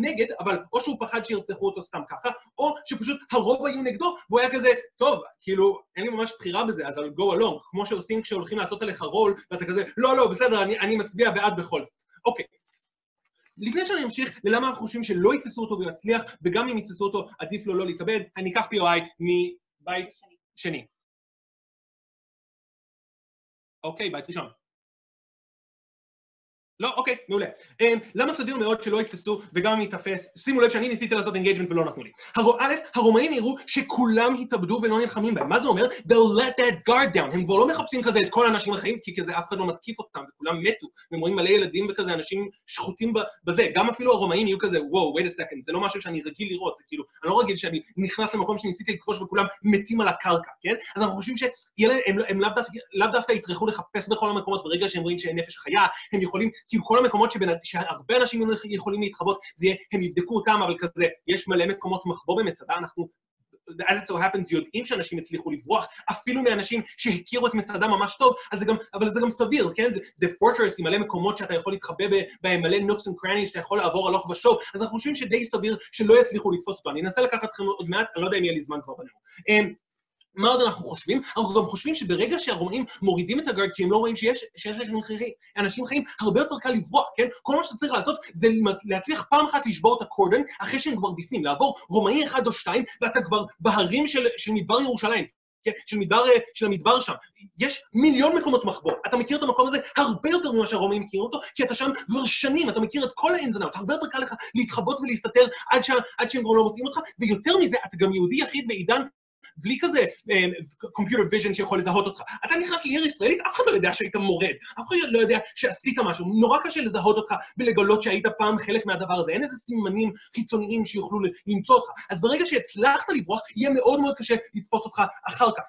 נגד, אבל או שהוא פחד שירצחו אותו סתם ככה, או שפשוט הרוב היו נגדו, והוא היה כזה, טוב, כאילו, אין לי ממש בחירה בזה, אז I'll go along, כמו שעושים כשהולכים לעשות עליך רול, ואתה כזה, לא, לא, בסדר, אני, אני מצביע בעד בכל זאת. אוקיי. לפני שאני אמשיך ללמה אנחנו חושבים שלא יתפסו אותו ויצליח, וגם אם יתפסו אותו, עדיף לו לא להתאבד, אני אקח POI מבית שני. אוקיי, בית ראשון. לא, אוקיי, מעולה. Um, למה סביר מאוד שלא יתפסו וגם אם ייתפס, שימו לב שאני ניסיתי לעשות engagement ולא נתנו לי. הר... א', הרומאים יראו שכולם התאבדו ולא נלחמים בהם. מה זה אומר? They'll let their guard down. הם כבר לא מחפשים כזה את כל האנשים החיים, כי כזה אף אחד לא מתקיף אותם וכולם מתו. הם רואים מלא ילדים וכזה, אנשים שחוטים בזה. גם אפילו הרומאים יהיו כזה, וואו, wait a second, זה לא משהו שאני רגיל לראות, זה כאילו, אני לא רגיל שאני נכנס למקום שניסיתי לכבוש וכולם מתים על הקרקע, כן? אז אנחנו חושבים שהם דווקא, לאו דווקא יטרחו לחפש בכל המקומות ברגע שהם רואים שאין נפש חיה, הם יכולים, כאילו כל המקומות שבין, שהרבה אנשים יכולים להתחבות, זה יהיה, הם יבדקו אותם, אבל כזה, יש מלא מקומות מחבוא במצדה, אנחנו, as it so happens, יודעים שאנשים הצליחו לברוח, אפילו מאנשים שהכירו את מצדה ממש טוב, אז זה גם, אבל זה גם סביר, כן? זה, זה fortress עם מלא מקומות שאתה יכול להתחבא בהם, מלא נוקס וקרניס שאתה יכול לעבור הלוך ושוב, אז אנחנו חושבים שדי סביר שלא יצליחו לתפוס אותו. אני אנסה לקחת אתכם עוד מעט, אני לא יודע אם יהיה לי זמן כבר בנאום. מה עוד אנחנו חושבים? אנחנו גם חושבים שברגע שהרומאים מורידים את הגארד, כי הם לא רואים שיש, שיש אנשים חיים, אנשים חיים, הרבה יותר קל לברוח, כן? כל מה שאתה צריך לעשות זה להצליח פעם אחת לשבור את הקורדן, אחרי שהם כבר בפנים, לעבור רומאי אחד או שתיים, ואתה כבר בהרים של, של מדבר ירושלים. כן? של, מדבר, של המדבר שם. יש מיליון מקומות מחבור. אתה מכיר את המקום הזה הרבה יותר ממה שהרומאים מכירים אותו, כי אתה שם כבר שנים, אתה מכיר את כל outs, הרבה יותר קל לך להתחבות ולהסתתר עד, ש... עד שהם כבר לא מוצאים אותך, ויותר מזה, אתה גם יהודי יחיד בעידן בלי כזה computer uh, vision שיכול לזהות אותך. אתה נכנס לעיר ישראלית, אף אחד לא יודע שהיית מורד, אף אחד לא יודע שעשית משהו, נורא קשה לזהות אותך ולגלות שהיית פעם חלק מהדבר הזה, אין איזה סימנים חיצוניים שיוכלו למצוא אותך. אז ברגע שהצלחת לברוח, יהיה מאוד מאוד קשה לתפוס אותך אחר כך.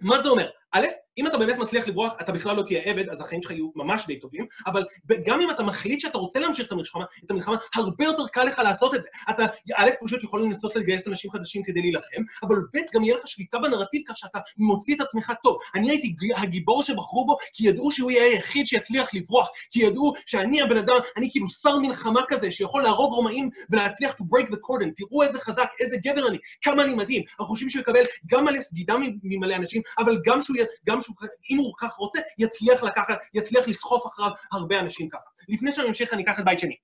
מה זה אומר? א', אם אתה באמת מצליח לברוח, אתה בכלל לא תהיה עבד, אז החיים שלך יהיו ממש די טובים, אבל גם אם אתה מחליט שאתה רוצה להמשיך את המלחמה, את המלחמה, הרבה יותר קל לך לעשות את זה. אתה, א', פשוט יכול לנסות לגייס אנשים חדשים כדי להילחם, אבל ב', גם יהיה לך שליטה בנרטיב כך שאתה מוציא את עצמך טוב. אני הייתי הגיבור שבחרו בו, כי ידעו שהוא יהיה היחיד שיצליח לברוח, כי ידעו שאני הבן אדם, אני כאילו שר מלחמה כזה, שיכול להרוג רומאים ולהצליח to break the cordon. תראו איזה חזק, איזה גבר אני, כמה אני מדהים. אנחנו חושבים שהוא יקבל גם מלא סגידה ממלא אנשים, אבל גם שהוא, גם שהוא אם הוא כך רוצה, יצליח לקחת, יצליח לסחוף אחריו הרבה אנשים ככה. לפני שאני אמשיך, אני אקח את בית שני.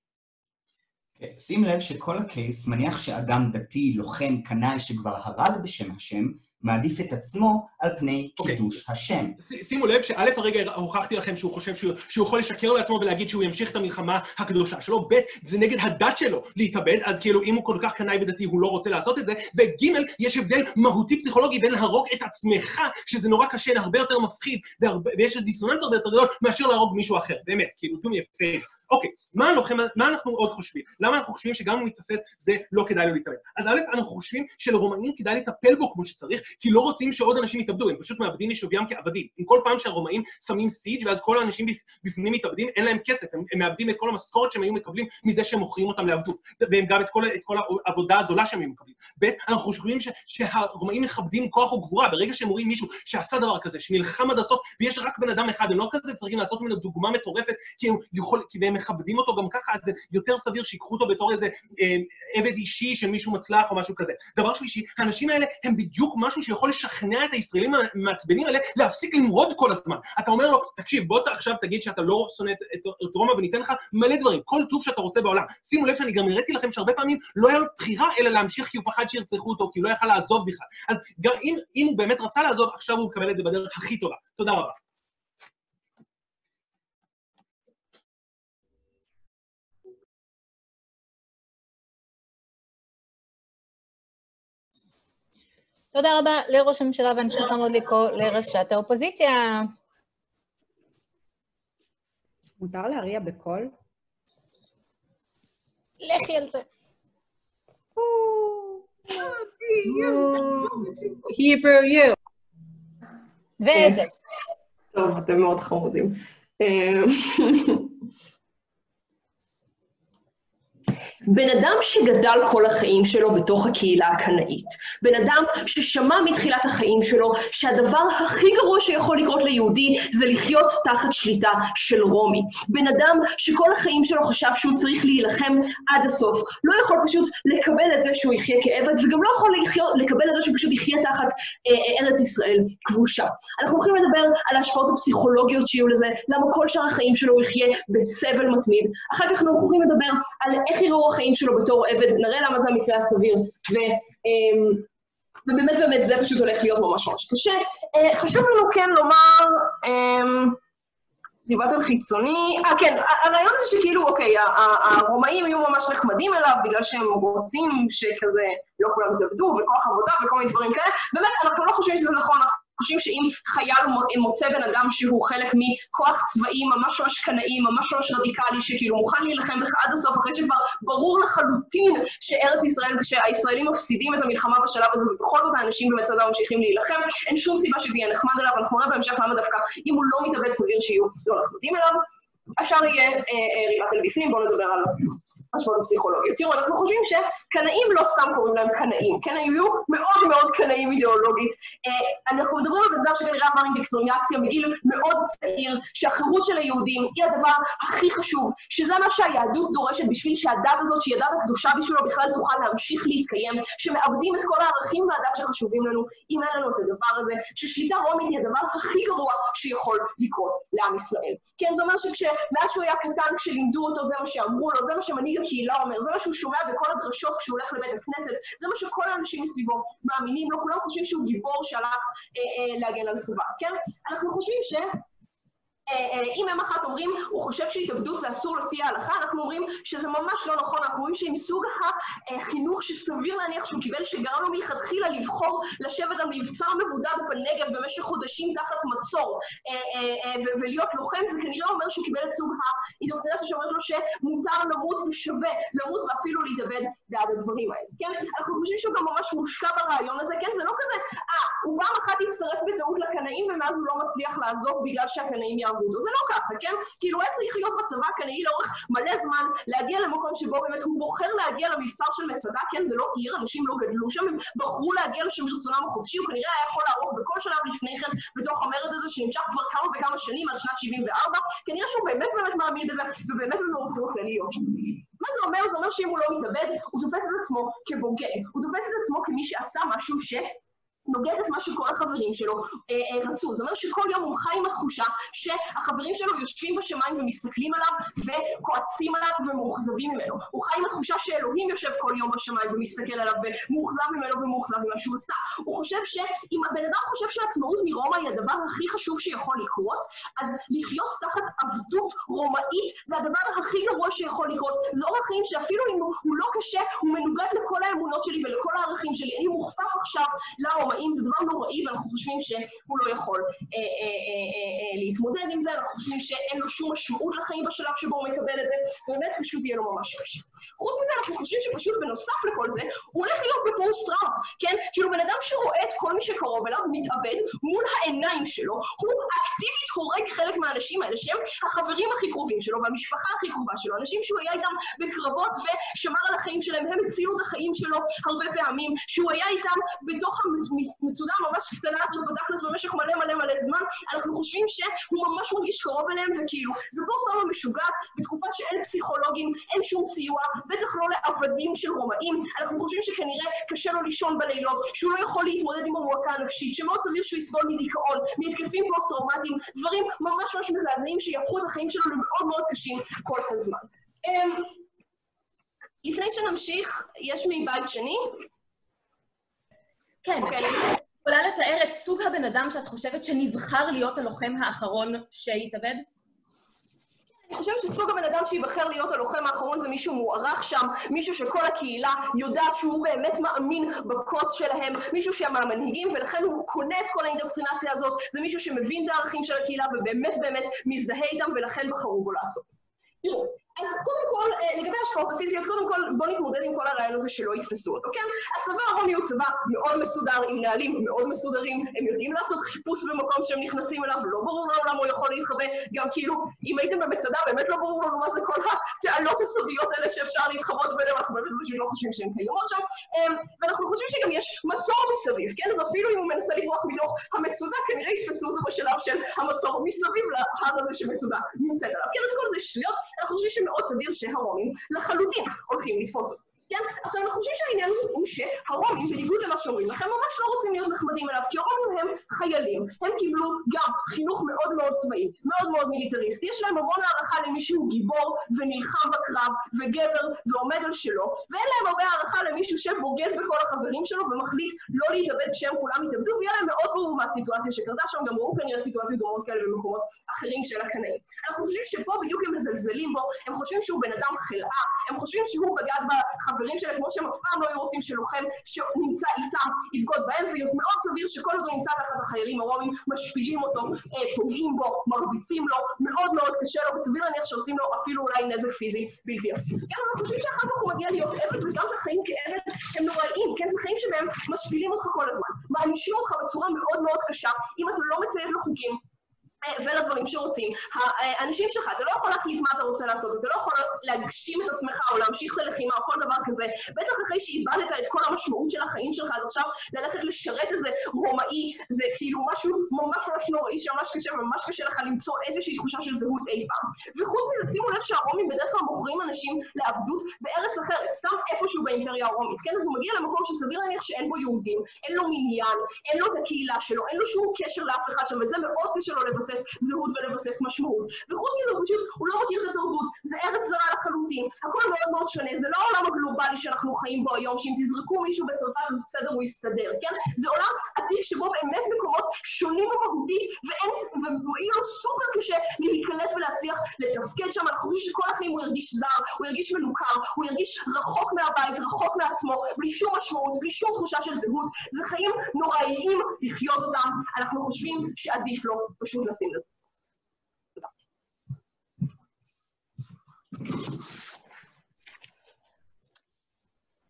כן, שים לב שכל הקייס מניח שאדם דתי, לוחם, קנאי שכבר הרג בשם השם, מעדיף את עצמו על פני okay. אוקיי. קידוש השם. שימו לב שא' הרגע הוכחתי לכם שהוא חושב שהוא, שהוא יכול לשקר לעצמו ולהגיד שהוא ימשיך את המלחמה הקדושה שלו, ב' זה נגד הדת שלו להתאבד, אז כאילו אם הוא כל כך קנאי ודתי הוא לא רוצה לעשות את זה, וג' יש הבדל מהותי פסיכולוגי בין להרוג את עצמך, שזה נורא קשה, הרבה יותר מפחיד, והרבה, ויש דיסוננס הרבה יותר גדול מאשר להרוג מישהו אחר, באמת, כאילו, a favor. אוקיי, מה, הלוחם, מה אנחנו עוד חושבים? למה אנחנו חושבים שגם אם הוא מתאפס זה לא כדאי לו להתאבד? אז א', אנחנו חושבים שלרומאים כדאי לטפל בו כמו שצריך, כי לא רוצים שעוד אנשים יתאבדו, הם פשוט מאבדים משוויים כעבדים. אם כל פעם שהרומאים שמים סיג' ואז כל האנשים בפנים מתאבדים, אין להם כסף, הם, הם מאבדים את כל המשכורת שהם היו מקבלים מזה שהם מוכרים אותם לעבדות, והם גם את כל, את כל העבודה הזולה שהם היו מקבלים. ב', אנחנו חושבים ש, שהרומאים מכבדים כוח וגבורה, ברגע שהם רואים מישהו שעשה דבר כזה, שנלחם עד הסוף, ויש רק בן אדם אחד, הם לא כזה צריכים לעשות ממנו דוגמה מטורפת, כי הם, יכול, כי הם מכבדים אותו גם ככה, אז זה יותר סביר שיקחו אותו בתור איזה אה, עבד אישי של מישהו מצלח או משהו כזה. דבר שלישי, האנשים האלה הם בדיוק משהו שיכול לשכנע את הישראלים המעצבנים האלה להפסיק למרוד כל הזמן. אתה אומר לו, תקשיב, בוא עכשיו תגיד שאתה לא שונא את, את, את רומא וניתן לך מלא דברים, כל טוב שאתה רוצה בעולם. שימו לב שאני גם הראיתי לכם שהרבה פעמים לא היה לו בחירה אלא להמשיך כי הוא פחד שירצחו אותו, כי הוא לא יכל לעזוב בכלל. אז גם אם, אם הוא באמת רצה לעזוב, עכשיו הוא מקבל את זה בדרך הכי טובה. תודה רבה. תודה רבה לראש הממשלה, ואני שמחה מאוד לקרוא לראשת האופוזיציה. מותר להריע בקול? לכי על זה. Hebrew you. ואיזה. טוב, אתם מאוד חמודים. בן אדם שגדל כל החיים שלו בתוך הקהילה הקנאית, בן אדם ששמע מתחילת החיים שלו שהדבר הכי גרוע שיכול לקרות ליהודי זה לחיות תחת שליטה של רומי. בן אדם שכל החיים שלו חשב שהוא צריך להילחם עד הסוף, לא יכול פשוט לקבל את זה שהוא יחיה כעבד, וגם לא יכול לחיות, לקבל את זה שהוא פשוט יחיה תחת אה, אה, ארץ ישראל כבושה. אנחנו הולכים לדבר על ההשפעות הפסיכולוגיות שיהיו לזה, למה כל שאר החיים שלו הוא יחיה בסבל מתמיד. אחר כך אנחנו הולכים לדבר על איך יראו החיים שלו בתור עבד, נראה למה זה המקרה הסביר, ו, אמ, ובאמת באמת זה פשוט הולך להיות ממש ממש קשה. אה, חשוב לנו כן לומר, אמ, דיברת על חיצוני, אה כן, הרעיון זה שכאילו, אוקיי, הרומאים היו ממש נחמדים אליו בגלל שהם רוצים שכזה לא כולם יתאבדו וכוח עבודה וכל מיני דברים כאלה, באמת, אנחנו לא חושבים שזה נכון, אנחנו חושבים שאם חייל מוצא בן אדם שהוא חלק מכוח צבאי ממש ממש קנאי, ממש ממש רדיקלי, שכאילו מוכן להילחם בך עד הסוף, אחרי שכבר ברור לחלוטין שארץ ישראל, שהישראלים מפסידים את המלחמה בשלב הזה, ובכל זאת האנשים במצדה ממשיכים להילחם, אין שום סיבה שזה יהיה נחמד אליו, אנחנו נראה בהמשך למה דווקא, אם הוא לא מתאבד סביר שיהיו לא נחמדים אליו. אפשר יהיה ריבת אל בפנים, בואו נדבר על השפעות הפסיכולוגיות. תראו, אנחנו חושבים שקנאים לא סתם קוראים להם קנאים, כן? היו מאוד מאוד קנאים אידיאולוגית. אנחנו מדברים על בן אדם שכנראה עבר אינדקטרוניאציה מגיל מאוד צעיר, שהחירות של היהודים היא הדבר הכי חשוב, שזה מה שהיהדות דורשת בשביל שהדת הזאת, שהיא הדת הקדושה בשבילו, בכלל תוכל להמשיך להתקיים, שמאבדים את כל הערכים והדת שחשובים לנו, אם אין לנו את הדבר הזה, ששליטה רומית היא הדבר הכי גרוע שיכול לקרות לעם ישראל. כן, זה אומר שכשמאז שהוא היה קטן, כשלימדו אותו, זה מה שאמרו לו, זה מה שמנהיג הקהילה אומר, זה מה שהוא שומע בכל הדרשות כשהוא הולך לבית הכנסת, זה מה שכל האנשים מסביבו מאמינים לו, כולם חושבים שהוא גיבור שהלך אה, אה, להגן על הצבא, כן? אנחנו חושבים ש... אם הם אחת אומרים, הוא חושב שהתאבדות זה אסור לפי ההלכה, אנחנו אומרים שזה ממש לא נכון, אנחנו אומרים שעם סוג החינוך שסביר להניח שהוא קיבל, שגרם לו מלכתחילה לבחור לשבת על מבצר מבודד בנגב במשך חודשים תחת מצור ולהיות לוחם, זה כנראה אומר שהוא קיבל את סוג האינדוקסינציה שאומרת לו שמותר למות ושווה למות ואפילו להתאבד בעד הדברים האלה, כן? אנחנו חושבים שהוא גם ממש מושקע ברעיון הזה, כן? זה לא כזה, אה, הוא פעם אחת הצטרף בטעות לקנאים ומאז הוא לא מצליח לעזוב בגלל שהקנאים יעבדו. יעבוד. זה לא ככה, כן? כאילו, היה צריך להיות בצבא קנאי לאורך מלא זמן, להגיע למקום שבו באמת הוא בוחר להגיע למבצר של מצדה, כן? זה לא עיר, אנשים לא גדלו שם, הם בחרו להגיע לשם מרצונם החופשי, הוא כנראה היה יכול לערוך בכל שלב לפני כן בתוך המרד הזה שנמשך כבר כמה וכמה שנים, עד שנת 74, כנראה שהוא באמת באמת מאמין בזה, ובאמת באמת רוצה להיות שם. מה זה אומר? זה אומר שאם הוא לא מתאבד, הוא תופס את עצמו כבוגד. הוא תופס את עצמו כמי שעשה משהו ש... נוגד את מה שכל החברים שלו אה, אה, רצו. זאת אומרת שכל יום הוא חי עם התחושה שהחברים שלו יושבים בשמיים ומסתכלים עליו וכועסים עליו ומאוכזבים ממנו. הוא חי עם התחושה שאלוהים יושב כל יום בשמיים ומסתכל עליו ומאוכזב ממנו ומאוכזב ממה שהוא עשה. הוא חושב שאם הבן אדם חושב שעצמאות מרומא היא הדבר הכי חשוב שיכול לקרות, אז לחיות תחת עבדות רומאית זה הדבר הכי גרוע שיכול לקרות. זה אורח חיים שאפילו אם הוא לא קשה, הוא מנוגד לכל האמונות שלי ולכל הערכים שלי. אני מוכפף עכשיו לרומא. רעים זה דבר נוראי ואנחנו חושבים שהוא לא יכול אה, אה, אה, להתמודד עם זה, אנחנו חושבים שאין לו שום משמעות לחיים בשלב שבו הוא מקבל את זה, ובאמת פשוט יהיה לו ממש קשה. חוץ מזה אנחנו חושבים שפשוט בנוסף לכל זה, הוא הולך להיות בפוסט-טראומה, כן? כאילו בן אדם שרואה את כל מי שקרוב אליו מתאבד מול העיניים שלו, הוא אקטיבית הורג חלק מהאנשים האלה שהם החברים הכי קרובים שלו והמשפחה הכי קרובה שלו, אנשים שהוא היה איתם בקרבות ושמר על החיים שלהם, הם הצילו את החיים שלו הרבה פעמים, שהוא היה איתם בתוך המצודה ממש קטנה הזאת בדקלס במשך מלא מלא מלא זמן, אנחנו חושבים שהוא ממש מרגיש קרוב אליהם וכאילו, זה פוסט-טראומה משוגעת בתקופה שאין פסיכולוגים, אין שום סיוע, בטח לא לעבדים של רומאים, אנחנו חושבים שכנראה קשה לו לישון בלילות, שהוא לא יכול להתמודד עם המועקה הנפשית, שמאוד סביר שהוא יסבול מדיכאון, מהתקפים פוסט-טראומטיים, דברים ממש ממש מזעזעים שיהפכו את החיים שלו למאוד מאוד קשים כל הזמן. לפני שנמשיך, יש מבית שני? כן. אוקיי. יכולה לתאר את סוג הבן אדם שאת חושבת שנבחר להיות הלוחם האחרון שהתאבד? חושבת שסוג הבן אדם שיבחר להיות הלוחם האחרון זה מישהו מוערך שם, מישהו שכל הקהילה יודעת שהוא באמת מאמין בקוץ שלהם, מישהו שהמנהיגים, ולכן הוא קונה את כל האינדוקטרינציה הזאת, זה מישהו שמבין את הערכים של הקהילה ובאמת באמת מזדהה איתם, ולכן בחרו בו לעשות. תראו, אז קודם כל, אה, לגבי ההשפעות הפיזיות, קודם כל בוא נתמודד עם כל הרעיון הזה שלא יתפסו אותו, כן? הצבא הרומי הוא צבא מאוד מסודר, עם נהלים מאוד מסודרים, הם יודעים לעשות חיפוש במקום שהם נכנסים אליו, לא ברור לנו למה הוא יכול להתחבא, גם כאילו, אם הייתם במצדה, באמת לא ברור לנו מה זה כל התעלות הסודיות האלה שאפשר להתחבות ביניהם, אנחנו באמת לא חושבים שהן קיימות שם, אמ, ואנחנו חושבים שגם יש מצור מסביב, כן? אז אפילו אם הוא מנסה לברוח מתוך המצודה, כנראה יתפסו אותו בשלב של המצור מסביב להר הזה שמצודה נמצאת עליו. כן, אז כל זה שטויות, אנחנו חושבים שמאוד סביר שהרומים לחלוטין הולכים לתפוס אותו. כן? עכשיו אנחנו חושבים שהעניין הוא שהרומים, בניגוד למה שאומרים לכם, ממש לא רוצים להיות נחמדים אליו, כי הרומים הם חיילים, הם קיבלו גם חינוך מאוד מאוד צבאי, מאוד מאוד מיליטריסטי, יש להם המון הערכה למי שהוא גיבור ונלחם בקרב וגבר ועומד על שלו, ואין להם הרבה הערכה למישהו שבוגד בכל החברים שלו ומחליט לא להתאבד כשהם כולם התאבדו, ויהיה להם מאוד ברור מהסיטואציה שקרתה שם, גם ראו כנראה סיטואציות דומות כאלה במקומות אחרים של הקנאים. אנחנו חושבים שפה בדיוק הם מזלזלים בו, הם חושבים שהוא בן אדם חלאה, הם חושבים שהוא בגד בחברים שלהם, כמו שהם אף פעם לא היו רוצים שלוחם שנמצא איתם יבגוד בהם, ומאוד סביר שכל עוד הוא נמצא תחת החיילים הרומים, משפילים אותו, אה, פוגעים בו, מרביצים לו, מאוד מאוד קשה לו, וסביר להניח שעושים לו אפילו אולי נזק פיזי בלתי הפיך. כן, אנחנו חושבים שאחר כך הוא מגיע להיות עבד, וגם שהחיים כעבד הם נוראיים, כן, זה חיים שבהם משפילים אותך כל הזמן, מענישים אותך בצורה מאוד מאוד קשה, אם אתה לא מציית לחוקים, ולדברים שרוצים. האנשים שלך, אתה לא יכול להחליט מה אתה רוצה לעשות, אתה לא יכול להגשים את עצמך או להמשיך את הלחימה או כל דבר כזה, בטח אחרי שאיבדת את כל המשמעות של החיים שלך, אז עכשיו ללכת לשרת איזה רומאי, זה כאילו משהו ממש ממש נוראי שממש קשה וממש קשה לך למצוא איזושהי תחושה של זהות אי פעם. וחוץ מזה, שימו לב שהרומים בדרך כלל מוכרים אנשים לעבדות בארץ אחרת, סתם איפשהו באימפריה הרומית, כן? אז הוא מגיע למקום שסביר להניח שאין בו יהודים, אין לו מניין, אין לו את הקהילה שלו, אין לו שום קשר לאף אחד שם, וזה מאוד קשה לו לבסס זהות ולבסס משמעות. וחוץ מזה, הוא פשוט, הוא לא מכיר את התרבות, זה ארץ זרה לחלוטין, הכל מאוד מאוד שונה, זה לא העולם הגלובלי שאנחנו חיים בו היום, שאם תזרקו מישהו בצרפת אז בסדר, הוא יסתדר, כן? זה עולם עתיק שבו באמת מקומות שונים במהותית, ואין, ויהיה לו סופר קשה להיקלט ולהצליח לתפקד שם, אנחנו חושבים שכל החיים הוא ירגיש זר, הוא ירגיש מנוכר, הוא ירגיש רחוק מהבית, רחוק מעצמו, בלי שום משמעות, בלי שום תחושה של זהות, זה חיים נוראיים לחיות אותם, אנחנו חושבים שעדיף לו פשוט לשים לזה. תודה.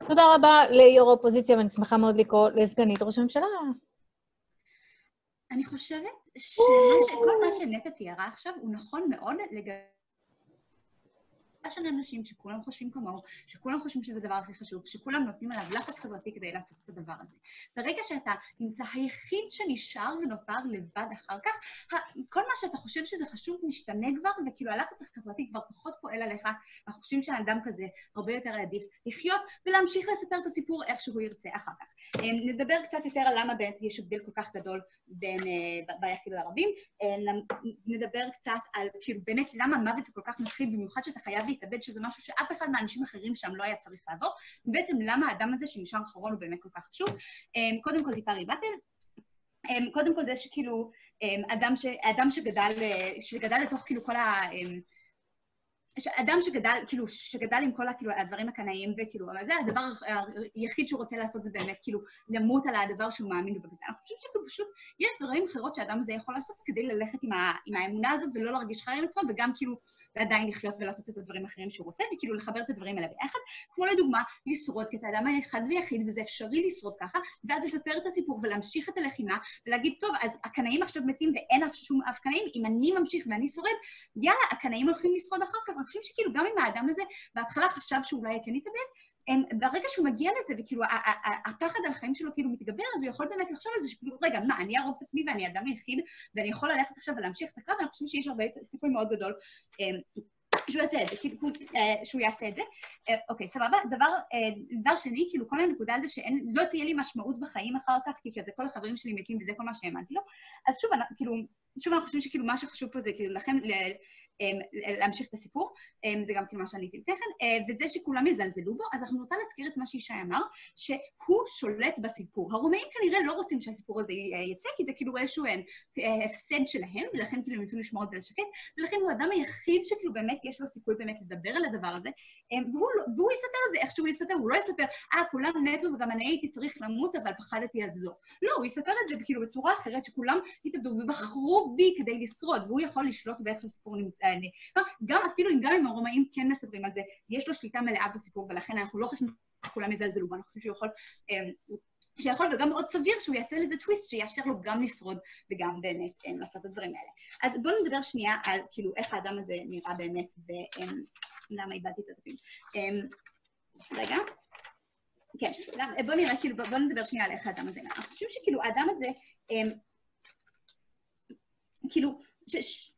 תודה רבה ליו"ר האופוזיציה, ואני שמחה מאוד לקרוא לסגנית ראש הממשלה. אני חושבת שכל מה שנטע תיארה עכשיו הוא נכון מאוד לגבי... של אנשים שכולם חושבים כמוהו, שכולם חושבים שזה הדבר הכי חשוב, שכולם נותנים עליו לחץ חברתי כדי לעשות את הדבר הזה. ברגע שאתה נמצא היחיד שנשאר ונותר לבד אחר כך, כל מה שאתה חושב שזה חשוב משתנה כבר, וכאילו הלחץ החברתי כבר פחות פועל עליך, אנחנו חושבים שהאדם כזה הרבה יותר עדיף לחיות ולהמשיך לספר את הסיפור איך שהוא ירצה אחר כך. נדבר קצת יותר על למה באמת יש הבדל כל כך גדול בין ביחיד לערבים. נדבר קצת על כאילו באמת למה מוות הוא כל כך מפחיד, במיוחד שאתה חייב להתאבד, שזה משהו שאף אחד מהאנשים האחרים שם לא היה צריך לעבור, ובעצם למה האדם הזה שנשאר אחרון הוא באמת כל כך חשוב. קודם כל טיפה ריבטל, קודם כל זה שכאילו אדם, ש, אדם שגדל, שגדל לתוך כאילו כל ה... אדם שגדל, כאילו, שגדל עם כל כאילו, הדברים הקנאיים, וכאילו, זה הדבר היחיד שהוא רוצה לעשות זה באמת, כאילו, למות על הדבר שהוא מאמין בו. אני חושבת שכאילו פשוט, יש דברים אחרות שהאדם הזה יכול לעשות כדי ללכת עם, ה, עם האמונה הזאת ולא להרגיש חי עם עצמו, וגם כאילו ועדיין לחיות ולעשות את הדברים האחרים שהוא רוצה, וכאילו לחבר את הדברים האלה ביחד, כמו לדוגמה, לשרוד, כי אתה אדם האחד ויחיד, וזה אפשרי לשרוד ככה, ואז לספר את הסיפור ולהמשיך את הלחימה, ולהגיד, טוב, אז הקנאים עכשיו מתים ואין אף שום אף קנאים, אם אני ממשיך ואני שורד, יאללה, הקנאים הולכים לשרוד אחר כך. אני חושבת שכאילו גם אם האדם הזה בהתחלה חשב שאולי כן יתאבד, ברגע שהוא מגיע לזה, וכאילו הפחד על החיים שלו כאילו מתגבר, אז הוא יכול באמת לחשוב על זה שכאילו, רגע, מה, אני אהרוג את עצמי ואני אדם יחיד, ואני יכול ללכת עכשיו ולהמשיך את הקרב, ואני חושבת שיש הרבה סיכוי מאוד גדול שהוא יעשה את זה, כאילו, שהוא יעשה את זה. אוקיי, סבבה. דבר, דבר שני, כאילו, כל הנקודה על זה שלא תהיה לי משמעות בחיים אחר כך, כי כזה כל החברים שלי מתים וזה כל מה שהאמנתי לו. אז שוב, כאילו, שוב, אנחנו חושבים שכאילו מה שחשוב פה זה כאילו לכם להמשיך את הסיפור, זה גם כאילו מה שעניתי לפני כן, וזה שכולם יזלזלו בו, אז אנחנו רוצה להזכיר את מה שישי אמר, שהוא שולט בסיפור. הרומאים כנראה לא רוצים שהסיפור הזה יצא, כי זה כאילו איזשהו הפסד שלהם, ולכן כאילו הם ניסו לשמור את זה לשקט, ולכן הוא האדם היחיד שכאילו באמת יש לו סיכוי באמת לדבר על הדבר הזה, והוא, והוא יספר את זה איך שהוא יספר, הוא לא יספר, אה, כולם מתו וגם אני הייתי צריך למות, אבל פחדתי אז לא. לא, הוא יספר את זה כאילו בצורה אחרת, שכולם התאבדו ובחרו בי כדי לשרוד, והוא יכול לשלוט באיך שהסיפור נמצא. אני... כלומר, גם אפילו גם אם הרומאים כן מספרים על זה, יש לו שליטה מלאה בסיפור, ולכן אנחנו לא חושבים שכולם יזלזלו בו, אנחנו חושבים שהוא יכול... אמ, שיכול, וגם מאוד סביר שהוא יעשה לזה טוויסט שיאפשר לו גם לשרוד וגם באמת הם, לעשות את הדברים האלה. אז בואו נדבר שנייה על כאילו איך האדם הזה נראה באמת ולמה איבדתי את הדפים. רגע. כן, בואו נראה, כאילו, בואו נדבר שנייה על איך האדם הזה נראה. אנחנו חושבים שכאילו האדם הזה, אמ, כאילו, אמ,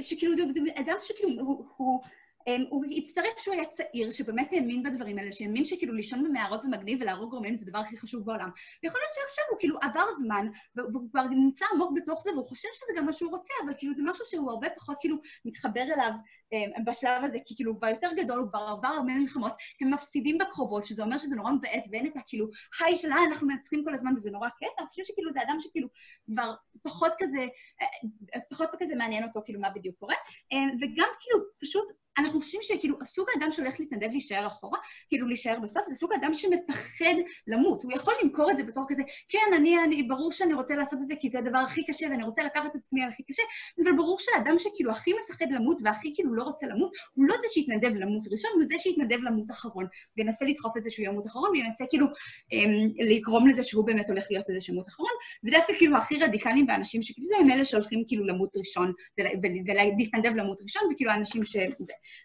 שכאילו זה אדם שכאילו הוא, Um, הוא הצטרף כשהוא היה צעיר, שבאמת האמין בדברים האלה, שהאמין שכאילו לישון במערות זה מגניב ולהרוג גורמים זה הדבר הכי חשוב בעולם. ויכול להיות שעכשיו הוא כאילו עבר זמן, והוא כבר נמצא עמוק בתוך זה, והוא חושב שזה גם מה שהוא רוצה, אבל כאילו זה משהו שהוא הרבה פחות כאילו מתחבר אליו um, בשלב הזה, כי כאילו הוא כבר יותר גדול, הוא כבר עבר הרבה מלחמות, הם מפסידים בקרובות, שזה אומר שזה נורא מבאס, ואין את הכאילו, היי שלה, אנחנו מנצחים כל הזמן וזה נורא כיף, אני חושבת שכאילו זה אדם שכאילו כבר פחות כזה, אה, פחות כזה מעניין אותו כאילו מה בדיוק קורה, um, וגם כאילו פשוט אנחנו חושבים שכאילו, הסוג האדם שהולך להתנדב להישאר אחורה, כאילו להישאר בסוף, זה סוג האדם שמפחד למות. הוא יכול למכור את זה בתור כזה, כן, אני, אני, ברור שאני רוצה לעשות את זה כי זה הדבר הכי קשה ואני רוצה לקחת את עצמי על הכי קשה, אבל ברור שהאדם שכאילו הכי מפחד למות והכי כאילו לא רוצה למות, הוא לא זה שיתנדב למות ראשון, הוא זה שיתנדב למות אחרון, וינסה לדחוף את זה שהוא ימות אחרון, וינסה כאילו אמ, לגרום לזה שהוא באמת הולך להיות איזה שמות אחרון, ודווקא כאילו הכי רדיקליים באנשים שכאילו זה הם אלה שהולכים כאילו למות ראשון, ולהתנדב למות ראשון, וכאילו האנשים ש...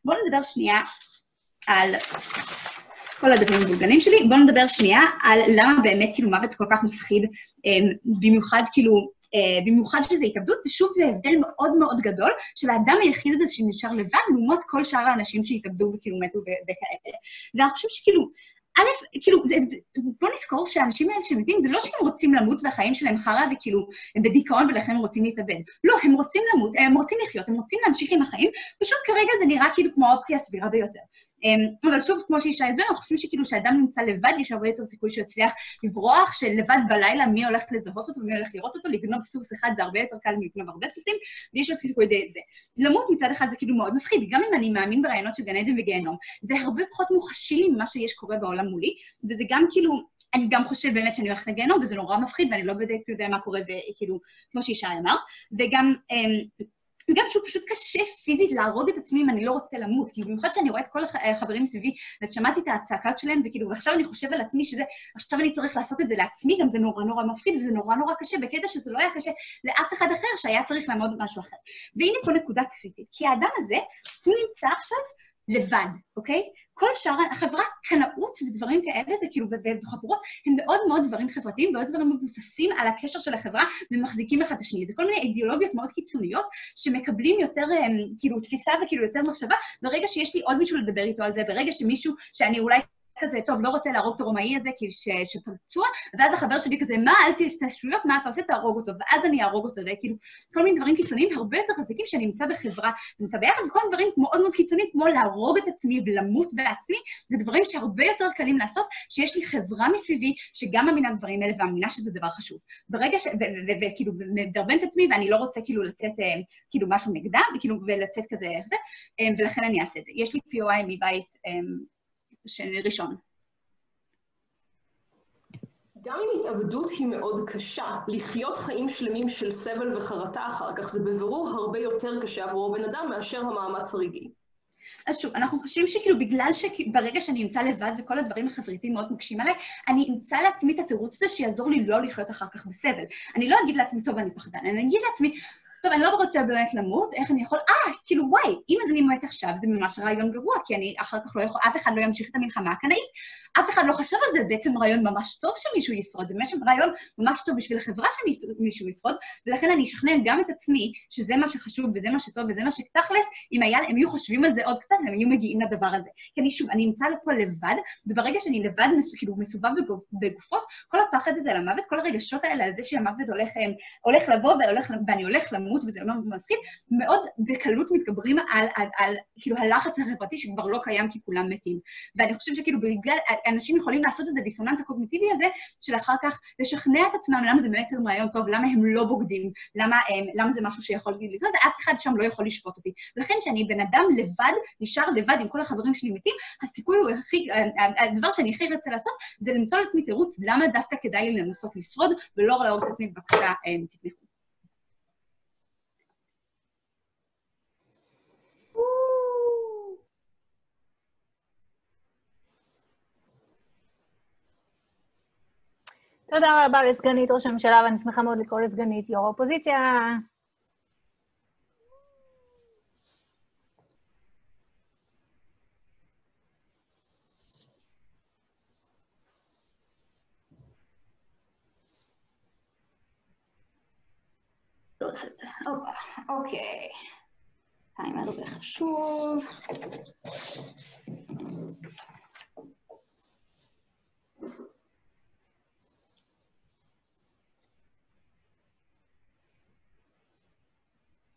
בואו נדבר שנייה על כל הדברים המבולגנים שלי, בואו נדבר שנייה על למה באמת כאילו מוות כל כך מפחיד, אמ, במיוחד כאילו, אה, במיוחד שזה התאבדות, ושוב זה הבדל מאוד מאוד גדול של האדם היחיד הזה שנשאר לבד, לעומת כל שאר האנשים שהתאבדו וכאילו מתו וכאלה. ואני חושבת שכאילו, א', כאילו, זה, בוא נזכור שהאנשים האלה שמתים, זה לא שהם רוצים למות והחיים שלהם חרא וכאילו הם בדיכאון ולכן הם רוצים להתאבד. לא, הם רוצים למות, הם רוצים לחיות, הם רוצים להמשיך עם החיים, פשוט כרגע זה נראה כאילו כמו האופציה הסבירה ביותר. אמ, אבל שוב, כמו שישי הסבר, אנחנו חושבים שכאילו שאדם נמצא לבד, יש הרבה יותר סיכוי שהוא יצליח לברוח, שלבד בלילה מי הולך לזהות אותו ומי הולך לראות אותו, לגנוב סוס אחד זה הרבה יותר קל מלגנוב הרבה סוסים, ויש לו סיכוי די את זה. למות מצד אחד זה כאילו מאוד מפחיד, גם אם אני מאמין ברעיונות של גן עדן וגיהנום, זה הרבה פחות מוחשי לי ממה שיש קורה בעולם מולי, וזה גם כאילו... אני גם חושב באמת שאני הולכת לגיהנום, וזה נורא מפחיד, ואני לא בדיוק יודע מה קורה, וכאילו, כמו שישי אמר, וגם... אמ, וגם שהוא פשוט קשה פיזית להרוג את עצמי אם אני לא רוצה למות, כאילו במיוחד שאני רואה את כל החברים מסביבי, ושמעתי את הצעקות שלהם, וכאילו, ועכשיו אני חושב על עצמי שזה, עכשיו אני צריך לעשות את זה לעצמי, גם זה נורא נורא מפחיד, וזה נורא נורא קשה, בקטע שזה לא היה קשה לאף אחד אחר שהיה צריך לעמוד במשהו אחר. והנה פה נקודה קריטית, כי האדם הזה, הוא נמצא עכשיו לבד, אוקיי? כל שאר, החברה, קנאות ודברים כאלה, זה כאילו, וחבורות, הם מאוד מאוד דברים חברתיים, מאוד דברים מבוססים על הקשר של החברה ומחזיקים אחד את השני. זה כל מיני אידיאולוגיות מאוד קיצוניות, שמקבלים יותר, כאילו, תפיסה וכאילו יותר מחשבה, ברגע שיש לי עוד מישהו לדבר איתו על זה, ברגע שמישהו, שאני אולי כזה, טוב, לא רוצה להרוג את הרומאי הזה כי שפצוע, ואז החבר שלי כזה, מה, אל תעשה שטויות, מה אתה עושה? תהרוג אותו, ואז אני אהרוג אותו, וכאילו, כל מיני דברים קיצוניים הרבה יותר חזקים שאני נמצא בחברה, נמצא ביחד, וכל מיני דברים מאוד מאוד קיצוניים, כמו להרוג את עצמי ולמות בעצמי, זה דברים שהרבה יותר קלים לעשות, שיש לי חברה מסביבי שגם מאמינה בדברים האלה ומאמינה שזה דבר חשוב. ברגע ש... וכאילו, מדרבן את עצמי, ואני לא רוצה כאילו לצאת, אה, כאילו, משהו נגדה, וכאילו, ולצאת כזה, אה, ולכן אני אעשה את זה. יש לי POI מבית של ראשון. גם אם התאבדות היא מאוד קשה, לחיות חיים שלמים של סבל וחרטה אחר כך, זה בבירור הרבה יותר קשה עבור הבן אדם מאשר המאמץ הרגעי. אז שוב, אנחנו חושבים שכאילו בגלל שברגע שאני אמצא לבד וכל הדברים החברתיים מאוד מקשים עליי, אני אמצא לעצמי את התירוץ הזה שיעזור לי לא לחיות אחר כך בסבל. אני לא אגיד לעצמי, טוב, אני פחדן, אני אגיד לעצמי, טוב, אני לא רוצה באמת למות, איך אני יכול... אה, כאילו, וואי, אם אני מת עכשיו, זה ממש רעיון גרוע, כי אני אחר כך לא יכול... אף אחד לא ימשיך את המלחמה הקנאית. אף אחד לא חשב על זה, בעצם רעיון ממש טוב שמישהו ישרוד, זה רעיון ממש טוב בשביל החברה שמישהו ישרוד, ולכן אני אשכנע גם את עצמי שזה מה שחשוב וזה מה שטוב וזה מה שתכלס, אם היה, הם היו חושבים על זה עוד קצת, הם היו מגיעים לדבר הזה. כי אני שוב, אני נמצא לפה לבד, וברגע שאני לבד, כאילו, מסובב בגופות, כל הפחד הזה על המוות, כל הרגשות האלה על זה שהמוות הולך, הולך לבוא והולך, ואני הולך למות וזה לא מפחיד, מאוד בקלות מתגברים על, על, על כאילו הלחץ החברתי שכבר לא קיים כי כולם מתים. ואני חושבת שכאילו בגלל, אנשים יכולים לעשות את הדיסוננס הקוגניטיבי הזה, של אחר כך לשכנע את עצמם למה זה באמת רעיון טוב, למה הם לא בוגדים, למה, הם, למה זה משהו שיכול לקרות, ואף אחד שם לא יכול לשפוט אותי. ולכן כשאני בן אדם לבד, נשאר לבד עם כל החברים שלי מתים, הסיכוי הוא הכי, הדבר שאני הכי רוצה לעשות, זה למצוא לעצמי תירוץ למה דווקא כדאי לי לנסות לשרוד, ולא להרוג את עצמי בבקשה, תתמכו. תודה רבה לסגנית ראש הממשלה, ואני שמחה מאוד לקרוא לסגנית יו"ר האופוזיציה. הופה, אוקיי. טיימר זה חשוב.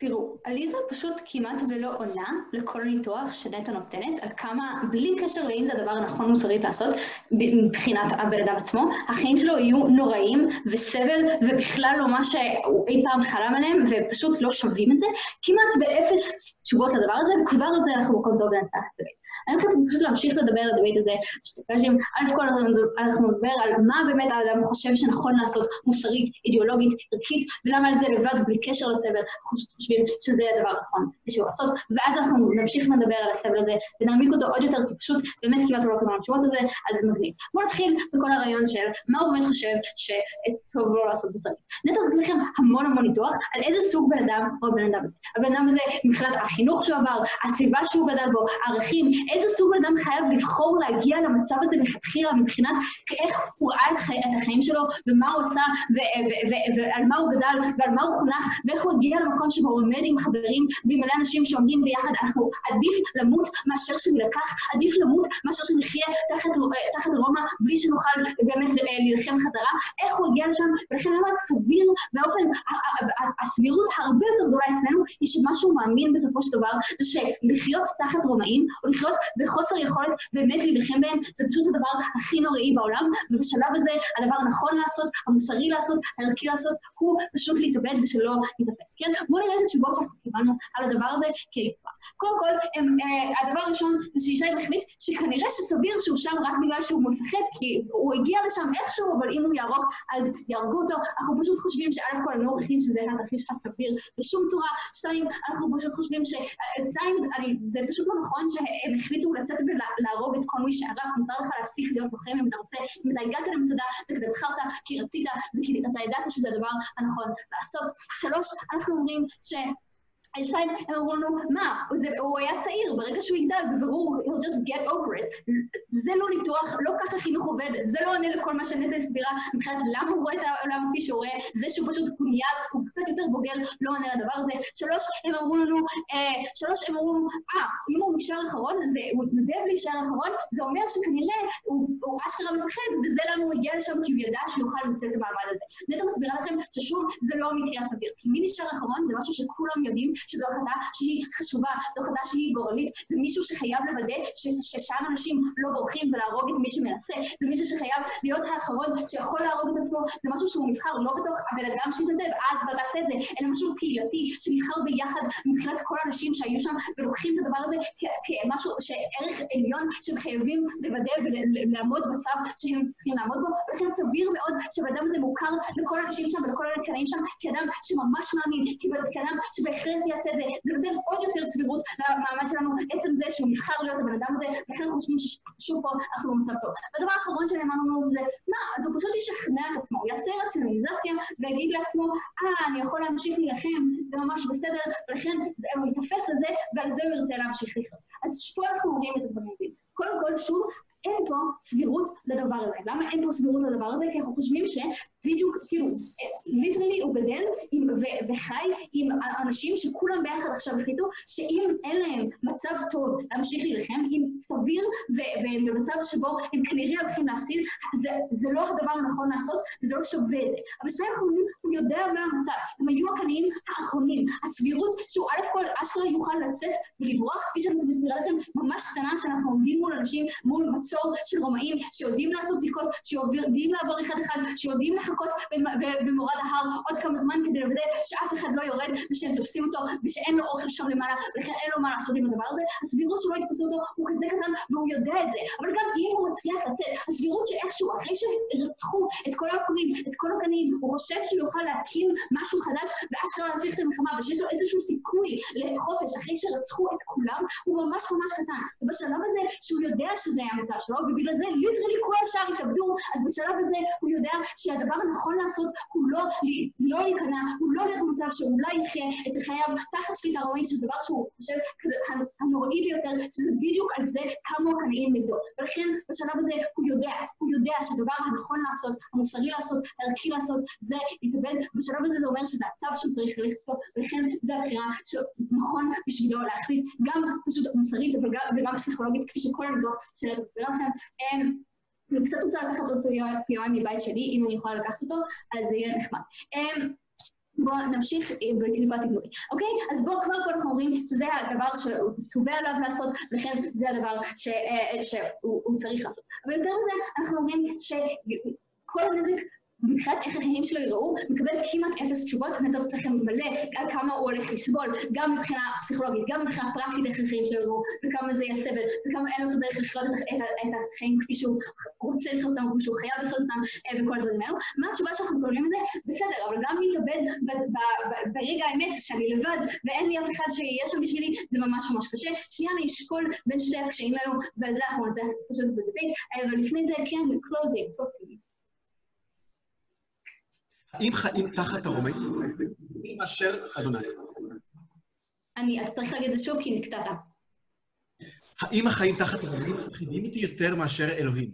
תראו, עליזה פשוט כמעט ולא עונה לכל ניתוח שנטע נותנת, על כמה, בלי קשר לאם זה הדבר הנכון מוסרית לעשות, מבחינת הבן אדם עצמו, החיים שלו יהיו נוראים וסבל, ובכלל לא מה שהוא אי פעם חלם עליהם, ופשוט לא שווים את זה, כמעט באפס תשובות לדבר הזה, וכבר על זה אנחנו מקום טוב לנצח את זה. אני חושבת פשוט להמשיך לדבר על הדבייט הזה, שתפגשים, א' כל אנחנו נדבר על מה באמת האדם חושב שנכון לעשות מוסרית, אידיאולוגית, ערכית, ולמה על זה לבד, בלי קשר לסבל, אנחנו חושבים שזה הדבר הנכון בשביל לעשות, ואז אנחנו נמשיך לדבר על הסבל הזה, ונעמיק אותו עוד יותר, כי פשוט באמת כמעט לא קיבלנו תשובות על זה, אז מגניב. בואו נתחיל בכל הרעיון של מה הוא באמת חושב שטוב לא לעשות מוסרית. נטע נתן לכם המון המון ניתוח על איזה סוג בן אדם הוא הבן אדם הזה. הבן אדם הזה מבחינת החינוך שהוא עבר, הסביבה שהוא גדל בו, הערכים, איזה סוג בן אדם חייב לבחור להגיע למצב הזה מלכתחילה מבחינת איך הוא ראה את, חי, את החיים שלו ומה הוא עשה ועל מה הוא גדל ועל מה הוא חונך ואיך הוא הגיע למקום שבו עומד עם חברים ועם מלא אנשים שעומדים ביחד, אנחנו עדיף למות מאשר שנלקח, עדיף למות מאשר שנחיה תחת, תחת רומא בלי שנוכל באמת להילחם חזרה, איך הוא הגיע לשם? ולכן למה סביר באופן, הסבירות הרבה יותר גדולה אצלנו היא שמה שהוא מאמין בסופו של דבר זה שלחיות תחת רומאים או לחיות וחוסר יכולת באמת להילחם בהם, זה פשוט הדבר הכי נוראי בעולם, ובשלב הזה הדבר הנכון לעשות, המוסרי לעשות, הערכי לעשות, הוא פשוט להתאבד ושלא ייתפס, כן? בואו נראה את התשובות שאנחנו קיבלנו על הדבר הזה כיקבע. קודם כל, הם, אה, הדבר הראשון זה שישי החליט שכנראה שסביר שהוא שם רק בגלל שהוא מפחד, כי הוא הגיע לשם איכשהו, אבל אם הוא יהרוג אז יהרגו אותו. אנחנו פשוט חושבים שא' כל הם לא מוכיחים שזה התרחיש הסביר בשום צורה. שתיים, אנחנו פשוט חושבים ש... אה, שתיים, זה פשוט לא נכון שהם החליטו לצאת ולהרוג את כל מי שהרג, מותר לך להפסיק להיות לוחם אם אתה רוצה, אם אתה הגעת למצדה זה כדי בחרת כי רצית, זה כי אתה ידעת שזה הדבר הנכון לעשות. שלוש, אנחנו אומרים ש... איינשטיין, הם אמרו לנו, מה, הוא, היה צעיר, ברגע שהוא יגדל, בבירור, he'll just get over it. זה לא ניתוח, לא ככה חינוך עובד, זה לא עונה לכל מה שנטע הסבירה, מבחינת למה הוא רואה את העולם כפי שהוא רואה, זה שהוא פשוט קוניאל, הוא קצת יותר בוגר, לא עונה לדבר הזה. שלוש, הם אמרו לנו, אה, שלוש, הם אמרו לנו, אה, אם הוא נשאר אחרון, זה, הוא התנדב להישאר אחרון, זה אומר שכנראה הוא, הוא אשכרה מפחד, וזה למה הוא הגיע לשם, כי הוא ידע שהוא יוכל לנצל את המעמד הזה. נטע מסבירה לכם ששוב, זה לא המקרה הסביר, כי מי נשאר אחרון זה משהו שכולם יודעים שזו החלטה שהיא חשובה, זו החלטה שהיא גורלית, זה מישהו שחייב לוודא ששם אנשים לא בורחים ולהרוג את מי שמנסה, זה מישהו שחייב להיות האחרון שיכול להרוג את עצמו, זה משהו שהוא נבחר לא בתוך הבן אדם שהתנדב, אז כבר תעשה את זה, אלא משהו קהילתי שנבחר ביחד מבחינת כל האנשים שהיו שם ולוקחים את הדבר הזה כמשהו שערך עליון שהם חייבים לוודא ולעמוד בצו שהם צריכים לעמוד בו, ולכן סביר מאוד שהאדם הזה מוכר לכל האנשים שם ולכל הקנאים שם כאדם שממש מאמין, כאדם שבהחלט יעשה את זה, זה נותן עוד יותר סבירות למעמד שלנו, עצם זה שהוא נבחר להיות הבן אדם הזה, לכן אנחנו חושבים ששוב פה אנחנו במצב טוב. והדבר האחרון שנאמרנו לנו זה, מה, אז הוא פשוט ישכנע את עצמו, הוא יעשה רציונליזציה ויגיד לעצמו, אה, אני יכול להמשיך להילחם, זה ממש בסדר, ולכן הוא יתפס לזה ועל זה הוא ירצה להמשיך לחיות. אז פה אנחנו אומרים את הדברים הבאים. קודם כל, שוב, אין פה סבירות לדבר הזה. למה אין פה סבירות לדבר הזה? כי אנחנו חושבים שבדיוק, כאילו, ליטרלי הוא גדל עם, ו, וחי עם אנשים שכולם ביחד עכשיו החליטו שאם אין להם מצב טוב להמשיך להילחם, אם סביר והם במצב שבו הם כנראה הולכים להפסיד, זה, זה לא הדבר הנכון לעשות, וזה לא שווה את זה. אבל שני אומרים, הוא יודע מה המצב. הם היו הקנאים האחרונים. הסבירות שהוא א' כל אשכרה יוכל לצאת ולברוח, כפי שאני מסבירה לכם, ממש קטנה שאנחנו עומדים מול אנשים, מול. מצור של רומאים שיודעים לעשות בדיקות, שיודעים לעבור אחד אחד, שיודעים לחכות במורד ההר עוד כמה זמן כדי לוודא שאף אחד לא יורד ושהם תופסים אותו ושאין לו אוכל שם למעלה ולכן אין לו מה לעשות עם הדבר הזה, הסבירות שלא יתפסו אותו הוא כזה קטן והוא יודע את זה. אבל גם אם הוא מצליח לצאת, הסבירות שאיכשהו, אחרי שרצחו את כל הלוחמים, את כל הגנים, הוא חושב שהוא יוכל להקים משהו חדש ואשכרה להמשיך את המלחמה ושיש לו איזשהו סיכוי לחופש אחרי שרצחו את כולם, הוא ממש ממש קטן. ובשלב הזה, שהוא יודע שזה היה המצב שלו, ובגלל זה ליטרלי כל השאר התאבדו, אז בשלב הזה הוא יודע שהדבר הנכון לעשות הוא לא, לא להיכנע, הוא לא להיות במצב שאולי יחיה את חייו תחת שליטה רומאית, שזה דבר שהוא חושב הנוראי ביותר, שזה בדיוק על זה כמה קנאים נגדו. ולכן בשלב הזה הוא יודע, הוא יודע שהדבר הנכון לעשות, המוסרי לעשות, הערכי לעשות, זה להתאבד. בשלב הזה זה אומר שזה הצו שהוא צריך ללכת איתו, ולכן זו הבחירה שנכון בשבילו להחליט, גם פשוט מוסרית אבל גם, וגם פסיכולוגית, כפי שכל הדוח של ארץ. אמ, אני קצת רוצה לקחת עוד פיואן מבית שלי, אם אני יכולה לקחת אותו, אז זה יהיה נחמד. אמ, בואו נמשיך בקליפה סיפורי. אוקיי? אז בואו כבר פה אנחנו אומרים שזה הדבר שהוא צווה עליו לעשות, לכן זה הדבר ש, אה, שהוא הוא צריך לעשות. אבל יותר מזה, אנחנו אומרים שכל הנזק מבחינת איך החיים שלו יראו, מקבל כמעט אפס תשובות, נתתי לכם מלא על כמה הוא הולך לסבול, גם מבחינה פסיכולוגית, גם מבחינה פרקטית איך החיים שלו יראו, וכמה זה יהיה סבל, וכמה אין לו את הדרך לחיות את, את, את החיים כפי שהוא רוצה לחיות אותם, כפי שהוא חייב לחיות אותם, אה, וכל הדברים האלו. מה התשובה שאנחנו מקבלים את זה? בסדר, אבל גם להתאבד ברגע האמת, שאני לבד, ואין לי אף אחד שיהיה שם בשבילי, זה ממש ממש קשה. שנייה אני אשקול בין שני הקשיים האלו, ועל זה אנחנו נצטרך פשוט את הדבק, אבל לפני זה, כן, closing, talk to me. האם חיים תחת הרומאים? מי מאשר אדוני? אני, אתה צריך להגיד את זה שוב כי נקטעת. האם החיים תחת הרומאים מפחידים אותי יותר מאשר אלוהים?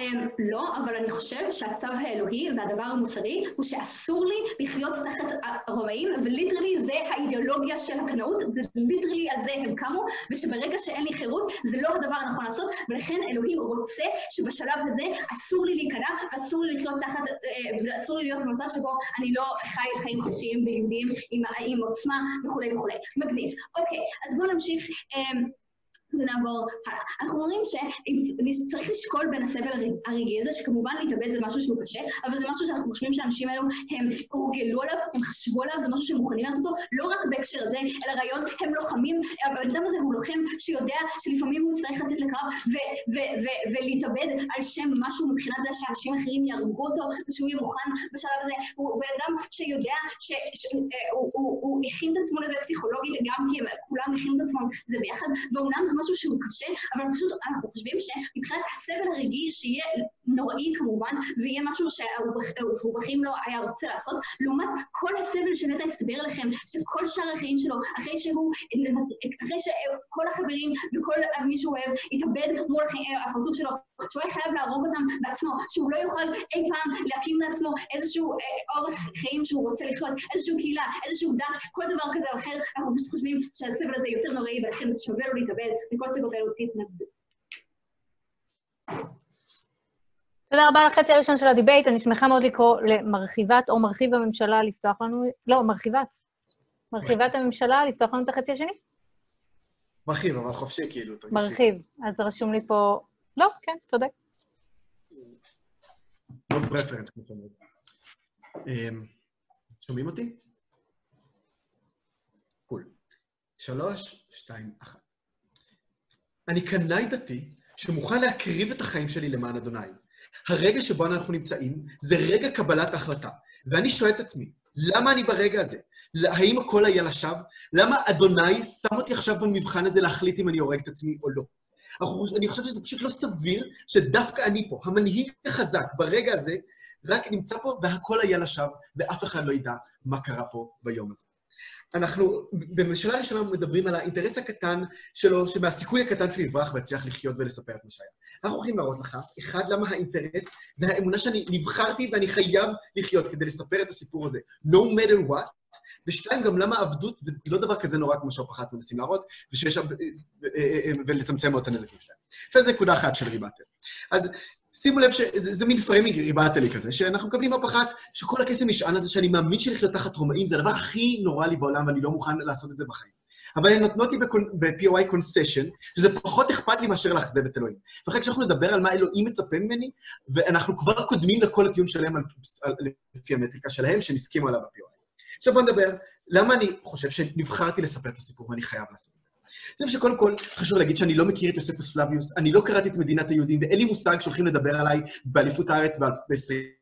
אמ, לא, אבל אני חושב שהצו האלוהי והדבר המוסרי הוא שאסור לי לחיות תחת הרומאים, וליטרלי זה האידיאולוגיה של הקנאות, וליטרלי על זה הם קמו, ושברגע שאין לי חירות זה לא הדבר הנכון לעשות, ולכן אלוהים רוצה שבשלב הזה אסור לי להיכנע, ואסור לי לחיות תחת, אה, ואסור לי להיות במצב שבו אני לא חי חיים חופשיים ויהודיים עם, עם עוצמה וכולי וכולי. מגניב. אוקיי, אז בואו נמשיך. ונעבור הלאה. אנחנו אומרים שצריך לשקול בין הסבל הרגעי הזה, שכמובן להתאבד זה משהו שהוא קשה, אבל זה משהו שאנחנו חושבים שהאנשים האלו הם הורגלו עליו, הם חשבו עליו, זה משהו שהם מוכנים לעשות אותו, לא רק בהקשר הזה, אלא רעיון, הם לוחמים, הבן אדם הזה הוא לוחם שיודע שלפעמים הוא יצטרך לצאת לקרב ולהתאבד על שם משהו מבחינת זה שאנשים אחרים יהרגו אותו, ושהוא יהיה מוכן בשלב הזה. הוא בן אדם שיודע שהוא הכין את עצמו לזה פסיכולוגית, גם כי הם כולם הכינו את עצמם זה ביחד, ואומנם זה משהו שהוא קשה, אבל פשוט אנחנו חושבים שמבחינת הסבל הרגעי שיהיה נוראי כמובן, ויהיה משהו שהוא בחיים לא היה רוצה לעשות, לעומת כל הסבל שנטע הסביר לכם, שכל שאר החיים שלו, אחרי שהוא, אחרי שכל החברים וכל מי שהוא אוהב התאבד מול הפרצוף שלו, שהוא היה חייב להרוג אותם בעצמו, שהוא לא יוכל אי פעם להקים לעצמו איזשהו אורח חיים שהוא רוצה לחיות, איזושהי קהילה, איזשהו דת, כל דבר כזה או אחר, אנחנו פשוט חושבים שהסבל הזה יותר נוראי ולכן שווה לו להתאבד, מכל הסיבות האלו תתנגדו. תודה רבה על החצי הראשון של הדיבייט, אני שמחה מאוד לקרוא למרחיבת או מרחיב הממשלה לפתוח לנו, לא, מרחיבת. מרחיבת הממשלה לפתוח לנו את החצי השני? מרחיב, אבל חופשי כאילו, תרגישי. מרחיב, אז רשום לי פה... לא, כן, צודק. לא preference, כמו שאומרים. שומעים אותי? קול. שלוש, שתיים, אחת. אני קנאי דתי שמוכן להקריב את החיים שלי למען אדוני. הרגע שבו אנחנו נמצאים זה רגע קבלת ההחלטה. ואני שואל את עצמי, למה אני ברגע הזה? האם הכל היה לשווא? למה אדוני שם אותי עכשיו במבחן הזה להחליט אם אני הורג את עצמי או לא? אני חושב שזה פשוט לא סביר שדווקא אני פה, המנהיג החזק ברגע הזה, רק נמצא פה והכל היה לשווא, ואף אחד לא ידע מה קרה פה ביום הזה. אנחנו בממשלה הראשונה מדברים על האינטרס הקטן שלו, שמהסיכוי הקטן שהוא יברח ויצליח לחיות ולספר את מה שהיה. אנחנו הולכים להראות לך, אחד, למה האינטרס זה האמונה שאני נבחרתי ואני חייב לחיות כדי לספר את הסיפור הזה, no matter what, ושתיים, גם למה עבדות זה לא דבר כזה נורא כמו שהפחת מנסים להראות, ושיש... ולצמצם מאוד את הנזקים שלהם. וזו נקודה אחת של rebuttal. אז שימו לב שזה מין framing ריבטלי כזה, שאנחנו מקבלים הפחת שכל הקסם נשען על זה שאני מאמין שלחיות תחת רומאים זה הדבר הכי נורא לי בעולם ואני לא מוכן לעשות את זה בחיים. אבל הן נותנות לי ב-POI concession, שזה פחות אכפת לי מאשר לאכזב את אלוהים. ואחרי כשאנחנו נדבר על מה אלוהים מצפה ממני, ואנחנו כבר קודמים לכל הטיעון שלהם על, על, לפי המטריקה שלהם, שהם הסכימו עליו ב-POI. עכשיו בואו נדבר, למה אני חושב שנבחרתי לספר את הסיפור ואני חייב לעשות זה? חושב שקודם כל חשוב להגיד שאני לא מכיר את יוספוס פלביוס, אני לא קראתי את מדינת היהודים, ואין לי מושג שהולכים לדבר עליי באליפות הארץ ב-20.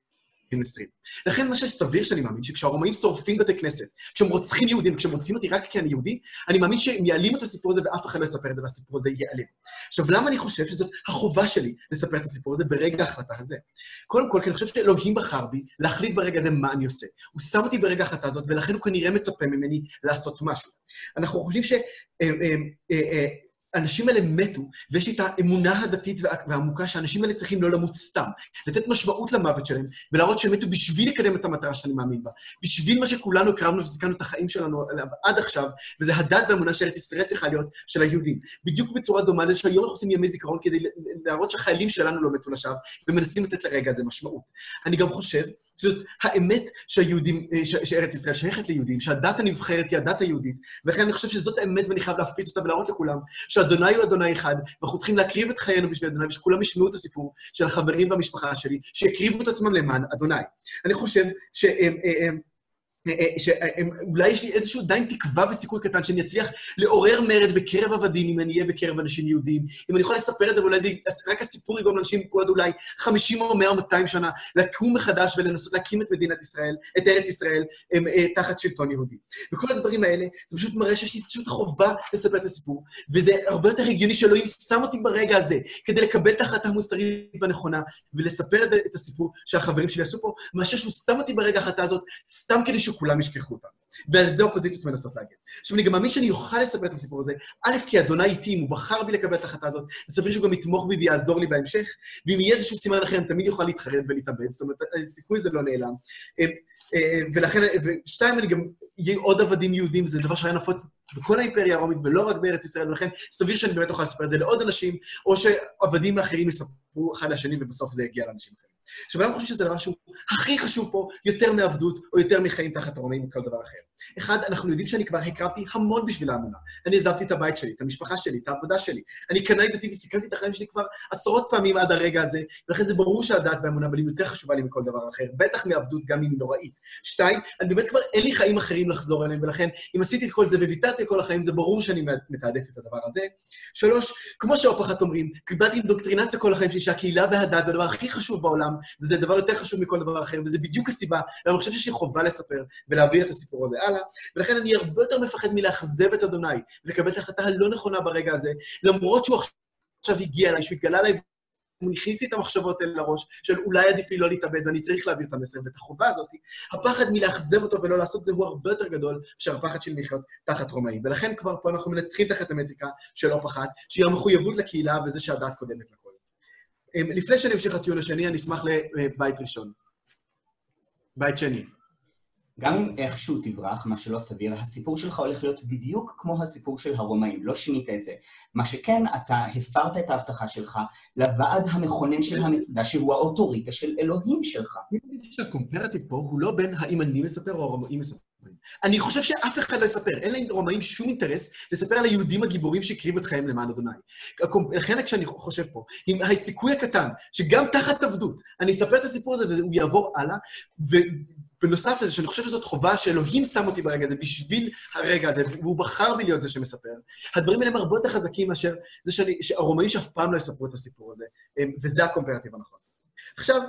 20. לכן מה שסביר שאני מאמין, שכשהרומאים שורפים בתי כנסת, כשהם רוצחים יהודים, כשהם רודפים אותי רק כי אני יהודי, אני מאמין שהם יעלים את הסיפור הזה ואף אחד לא יספר את זה והסיפור הזה ייעלם. עכשיו, למה אני חושב שזאת החובה שלי לספר את הסיפור הזה ברגע ההחלטה הזה? קודם כל, כי אני חושב שאלוהים בחר בי להחליט ברגע הזה מה אני עושה. הוא שם אותי ברגע ההחלטה הזאת, ולכן הוא כנראה מצפה ממני לעשות משהו. אנחנו חושבים ש... האנשים האלה מתו, ויש לי את האמונה הדתית והעמוקה שהאנשים האלה צריכים לא למות סתם, לתת משמעות למוות שלהם, ולהראות שהם מתו בשביל לקדם את המטרה שאני מאמין בה, בשביל מה שכולנו הקרבנו וסיכנו את החיים שלנו עד עכשיו, וזה הדת והאמונה שארץ ישראל צריכה להיות של היהודים. בדיוק בצורה דומה לזה שהיום אנחנו עושים ימי זיכרון כדי להראות שהחיילים שלנו לא מתו לשווא, ומנסים לתת לרגע הזה משמעות. אני גם חושב שזאת האמת שהיהודים, אה, שארץ ישראל שייכת ליהודים, שהדת הנבחרת היא הדת היהודית, ולכן אני חושב שזאת האמת ואני חייב להפיץ אותה ולהראות לכולם שאדוני הוא אדוני אחד, ואנחנו צריכים להקריב את חיינו בשביל אדוני, ושכולם ישמעו את הסיפור של החברים והמשפחה שלי, שיקריבו את עצמם למען אדוני. אני חושב שהם... אה, אה, אה, שאולי יש לי איזשהו עדיין תקווה וסיכוי קטן שאני אצליח לעורר מרד בקרב עבדים אם אני אהיה בקרב אנשים יהודים. אם אני יכול לספר את זה, ואולי זה, רק הסיפור יגרום לאנשים עד אולי 50 או 100 או 200 שנה, לקום מחדש ולנסות להקים את מדינת ישראל, את ארץ ישראל, הם, אה, תחת שלטון יהודי. וכל הדברים האלה, זה פשוט מראה שיש לי פשוט חובה לספר את הסיפור, וזה הרבה יותר הגיוני שאלוהים שם אותי ברגע הזה, כדי לקבל את ההחלטה המוסרית והנכונה, ולספר את, את הסיפור שהחברים שלי עשו פה, מאשר שהוא שם אותי ברגע ההחלטה הזאת, סתם כדי שהוא שכולם ישכחו אותם. ועל זה אופוזיציות מנסות להגן. עכשיו, אני גם מאמין שאני אוכל לספר את הסיפור הזה, א', כי אדוני איתי, אם הוא בחר בי לקבל את ההחלטה הזאת, סביר שהוא גם יתמוך בי ויעזור לי בהמשך, ואם יהיה איזשהו סימן אחר, אני תמיד יוכל להתחרט ולהתאבד, זאת אומרת, הסיכוי הזה לא נעלם. אה, אה, ולכן, ושתיים, אני גם, יהיו עוד עבדים יהודים, זה דבר שהיה נפוץ בכל האימפריה הרומית, ולא רק בארץ ישראל, ולכן סביר שאני באמת אוכל לספר את זה לעוד אנשים, או שעבדים אחרים יספרו אחד לשני, ובסוף זה יגיע לאנשים אחרים. עכשיו, אני חושב שזה דבר שהוא הכי חשוב פה, יותר מעבדות או יותר מחיים תחת הרומאים וכל דבר אחר. אחד, אנחנו יודעים שאני כבר הקרבתי המון בשביל האמונה. אני עזבתי את הבית שלי, את המשפחה שלי, את העבודה שלי. אני קנאי דתי וסיכנתי את החיים שלי כבר עשרות פעמים עד הרגע הזה, ולכן זה ברור שהדת והאמונה בלי יותר חשובה לי מכל דבר אחר, בטח מעבדות גם אם נוראית. שתיים, אני באמת כבר אין לי חיים אחרים לחזור אליהם, ולכן אם עשיתי את כל זה וויתרתי כל החיים, זה ברור שאני מתעדף את הדבר הזה. שלוש, כמו שאופחת אומרים, קיבלתי אינדוקטרינציה כל החיים שלי, שהקהילה והדת זה הדבר הכי חשוב בעולם, וזה דבר יותר חשוב מכל דבר אחר, וזה בדיוק הסיבה, ואני חושב שיש לי חובה לספר ולהעביר את הסיפור הזה הלאה, ולכן אני הרבה יותר מפחד מלאכזב את אדוני ולקבל את ההחלטה הלא נכונה ברגע הזה, למרות שהוא עכשיו הגיע אליי, שהוא התגלה אליי, הוא הכניס לי את המחשבות האלה לראש, של אולי עדיף לי לא להתאבד ואני צריך להעביר את המסר ואת החובה הזאת, הפחד מלאכזב אותו ולא לעשות זה הוא הרבה יותר גדול מאשר הפחד של לחיות תחת רומאים. ולכן כבר פה אנחנו מנצחים תחת המטריקה של לא פחד, שהיא המחויבות לקהילה וזה שהדעת קודמת לכל. אמ, לפני שאני אמשיך לטיעון השני, אני אשמח לבית ראשון. בית שני. גם אם איכשהו תברח, מה שלא סביר, הסיפור שלך הולך להיות בדיוק כמו הסיפור של הרומאים, לא שינית את זה. מה שכן, אתה הפרת את ההבטחה שלך לוועד המכונן של המצדה, שהוא האוטוריטה של אלוהים שלך. אני חושב שהקומפרטיב פה הוא לא בין האם אני מספר או הרומאים מספרים. אני חושב שאף אחד לא יספר, אין לרומאים שום אינטרס לספר על היהודים הגיבורים שהקריבו את חייהם למען אדוני. לכן כשאני חושב פה, עם הסיכוי הקטן, שגם תחת עבדות, אני אספר את הסיפור הזה והוא יעבור הלאה, בנוסף לזה, שאני חושב שזאת חובה שאלוהים שם אותי ברגע הזה בשביל הרגע הזה, והוא בחר בי להיות זה שמספר. הדברים האלה הם הרבה יותר חזקים מאשר זה שאני, שהרומאים שאף פעם לא יספרו את הסיפור הזה, וזה הקומפרטיב הנכון. עכשיו,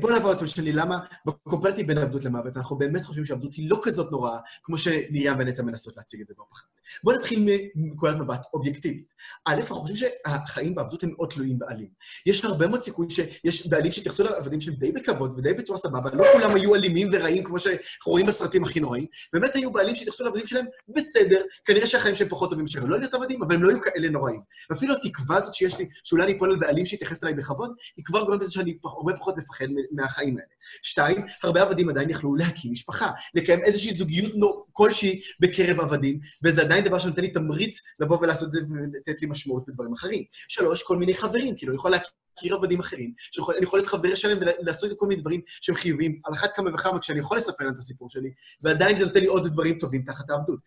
בואו נעבור לטיעון שלי, למה בקומפרטיב בין עבדות למוות, אנחנו באמת חושבים שעבדות היא לא כזאת נוראה, כמו שמרים ונטע מנסות להציג את זה בפחד. בואו נתחיל מנקודת מבט אובייקטיבית. א', אנחנו חושבים שהחיים בעבדות הם מאוד תלויים בעלים. יש הרבה מאוד סיכוי שיש בעלים שהתייחסו לעבדים שלהם די בכבוד ודי בצורה סבבה, לא כולם היו אלימים ורעים כמו שאנחנו רואים בסרטים הכי נוראים, באמת היו בעלים שהתייחסו לעבדים שלהם בסדר, כנראה שהחיים שלהם פחות טובים מאשר לא להיות עבדים, אבל הם לא היו כאלה נוראים. ואפילו התקווה הזאת שיש לי, שאולי אני אפול על בעלים שיתייחס אליי בכבוד, היא כבר גורמת לזה שאני הרבה פחות מפחד מהחיים האלה. שתיים, הרבה עבדים עדיין יכלו להקים משפחה, לקיים איזושהי זוגיות כלשהי בקרב עבדים, וזה עדיין דבר שנותן לי תמריץ לבוא ולעשות את זה ולתת לי משמעות לדברים אחרים. שלוש, כל מיני חברים, כאילו, אני יכול להקים להכיר עבדים אחרים, שאני יכול להיות חבר שלהם ולעשות כל מיני דברים שהם חיוביים, על אחת כמה וכמה כשאני יכול לספר להם את הסיפור שלי, ועדיין זה נותן לי עוד דברים טובים תחת העבדות.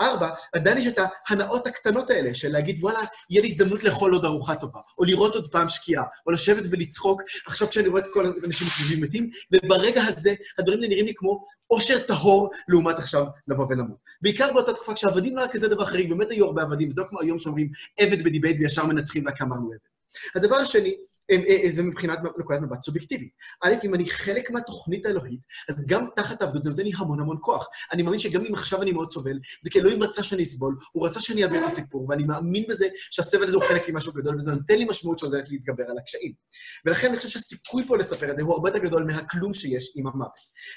ארבע, עדיין יש את ההנאות הקטנות האלה, של להגיד, וואלה, יהיה לי הזדמנות לאכול עוד ארוחה טובה, או לראות עוד פעם שקיעה, או לשבת ולצחוק, עכשיו כשאני רואה את כל האנשים מסביבי מתים, וברגע הזה הדברים נראים לי כמו אושר טהור לעומת עכשיו לבוא ולמות. בעיקר באותה תקופה כשעבדים לא היה כזה דבר חריג, באמת היו הרבה עבדים, זה לא כמו היום שאומרים עבד בדיבייט וישר מנצחים רק אמרנו עבד. הדבר השני, זה מבחינת נקודת מבט סובייקטיבית. א', אם אני חלק מהתוכנית האלוהית, אז גם תחת העבדות זה נותן לי המון המון כוח. אני מאמין שגם אם עכשיו אני מאוד סובל, זה כי אלוהים רצה שאני אסבול, הוא רצה שאני אעביר את הסיפור, ואני מאמין בזה שהסבל הזה הוא חלק ממשהו גדול, וזה נותן לי משמעות שעוזרת להתגבר על הקשיים. ולכן אני חושב שהסיכוי פה לספר את זה הוא הרבה יותר גדול מהכלום שיש עם המוות.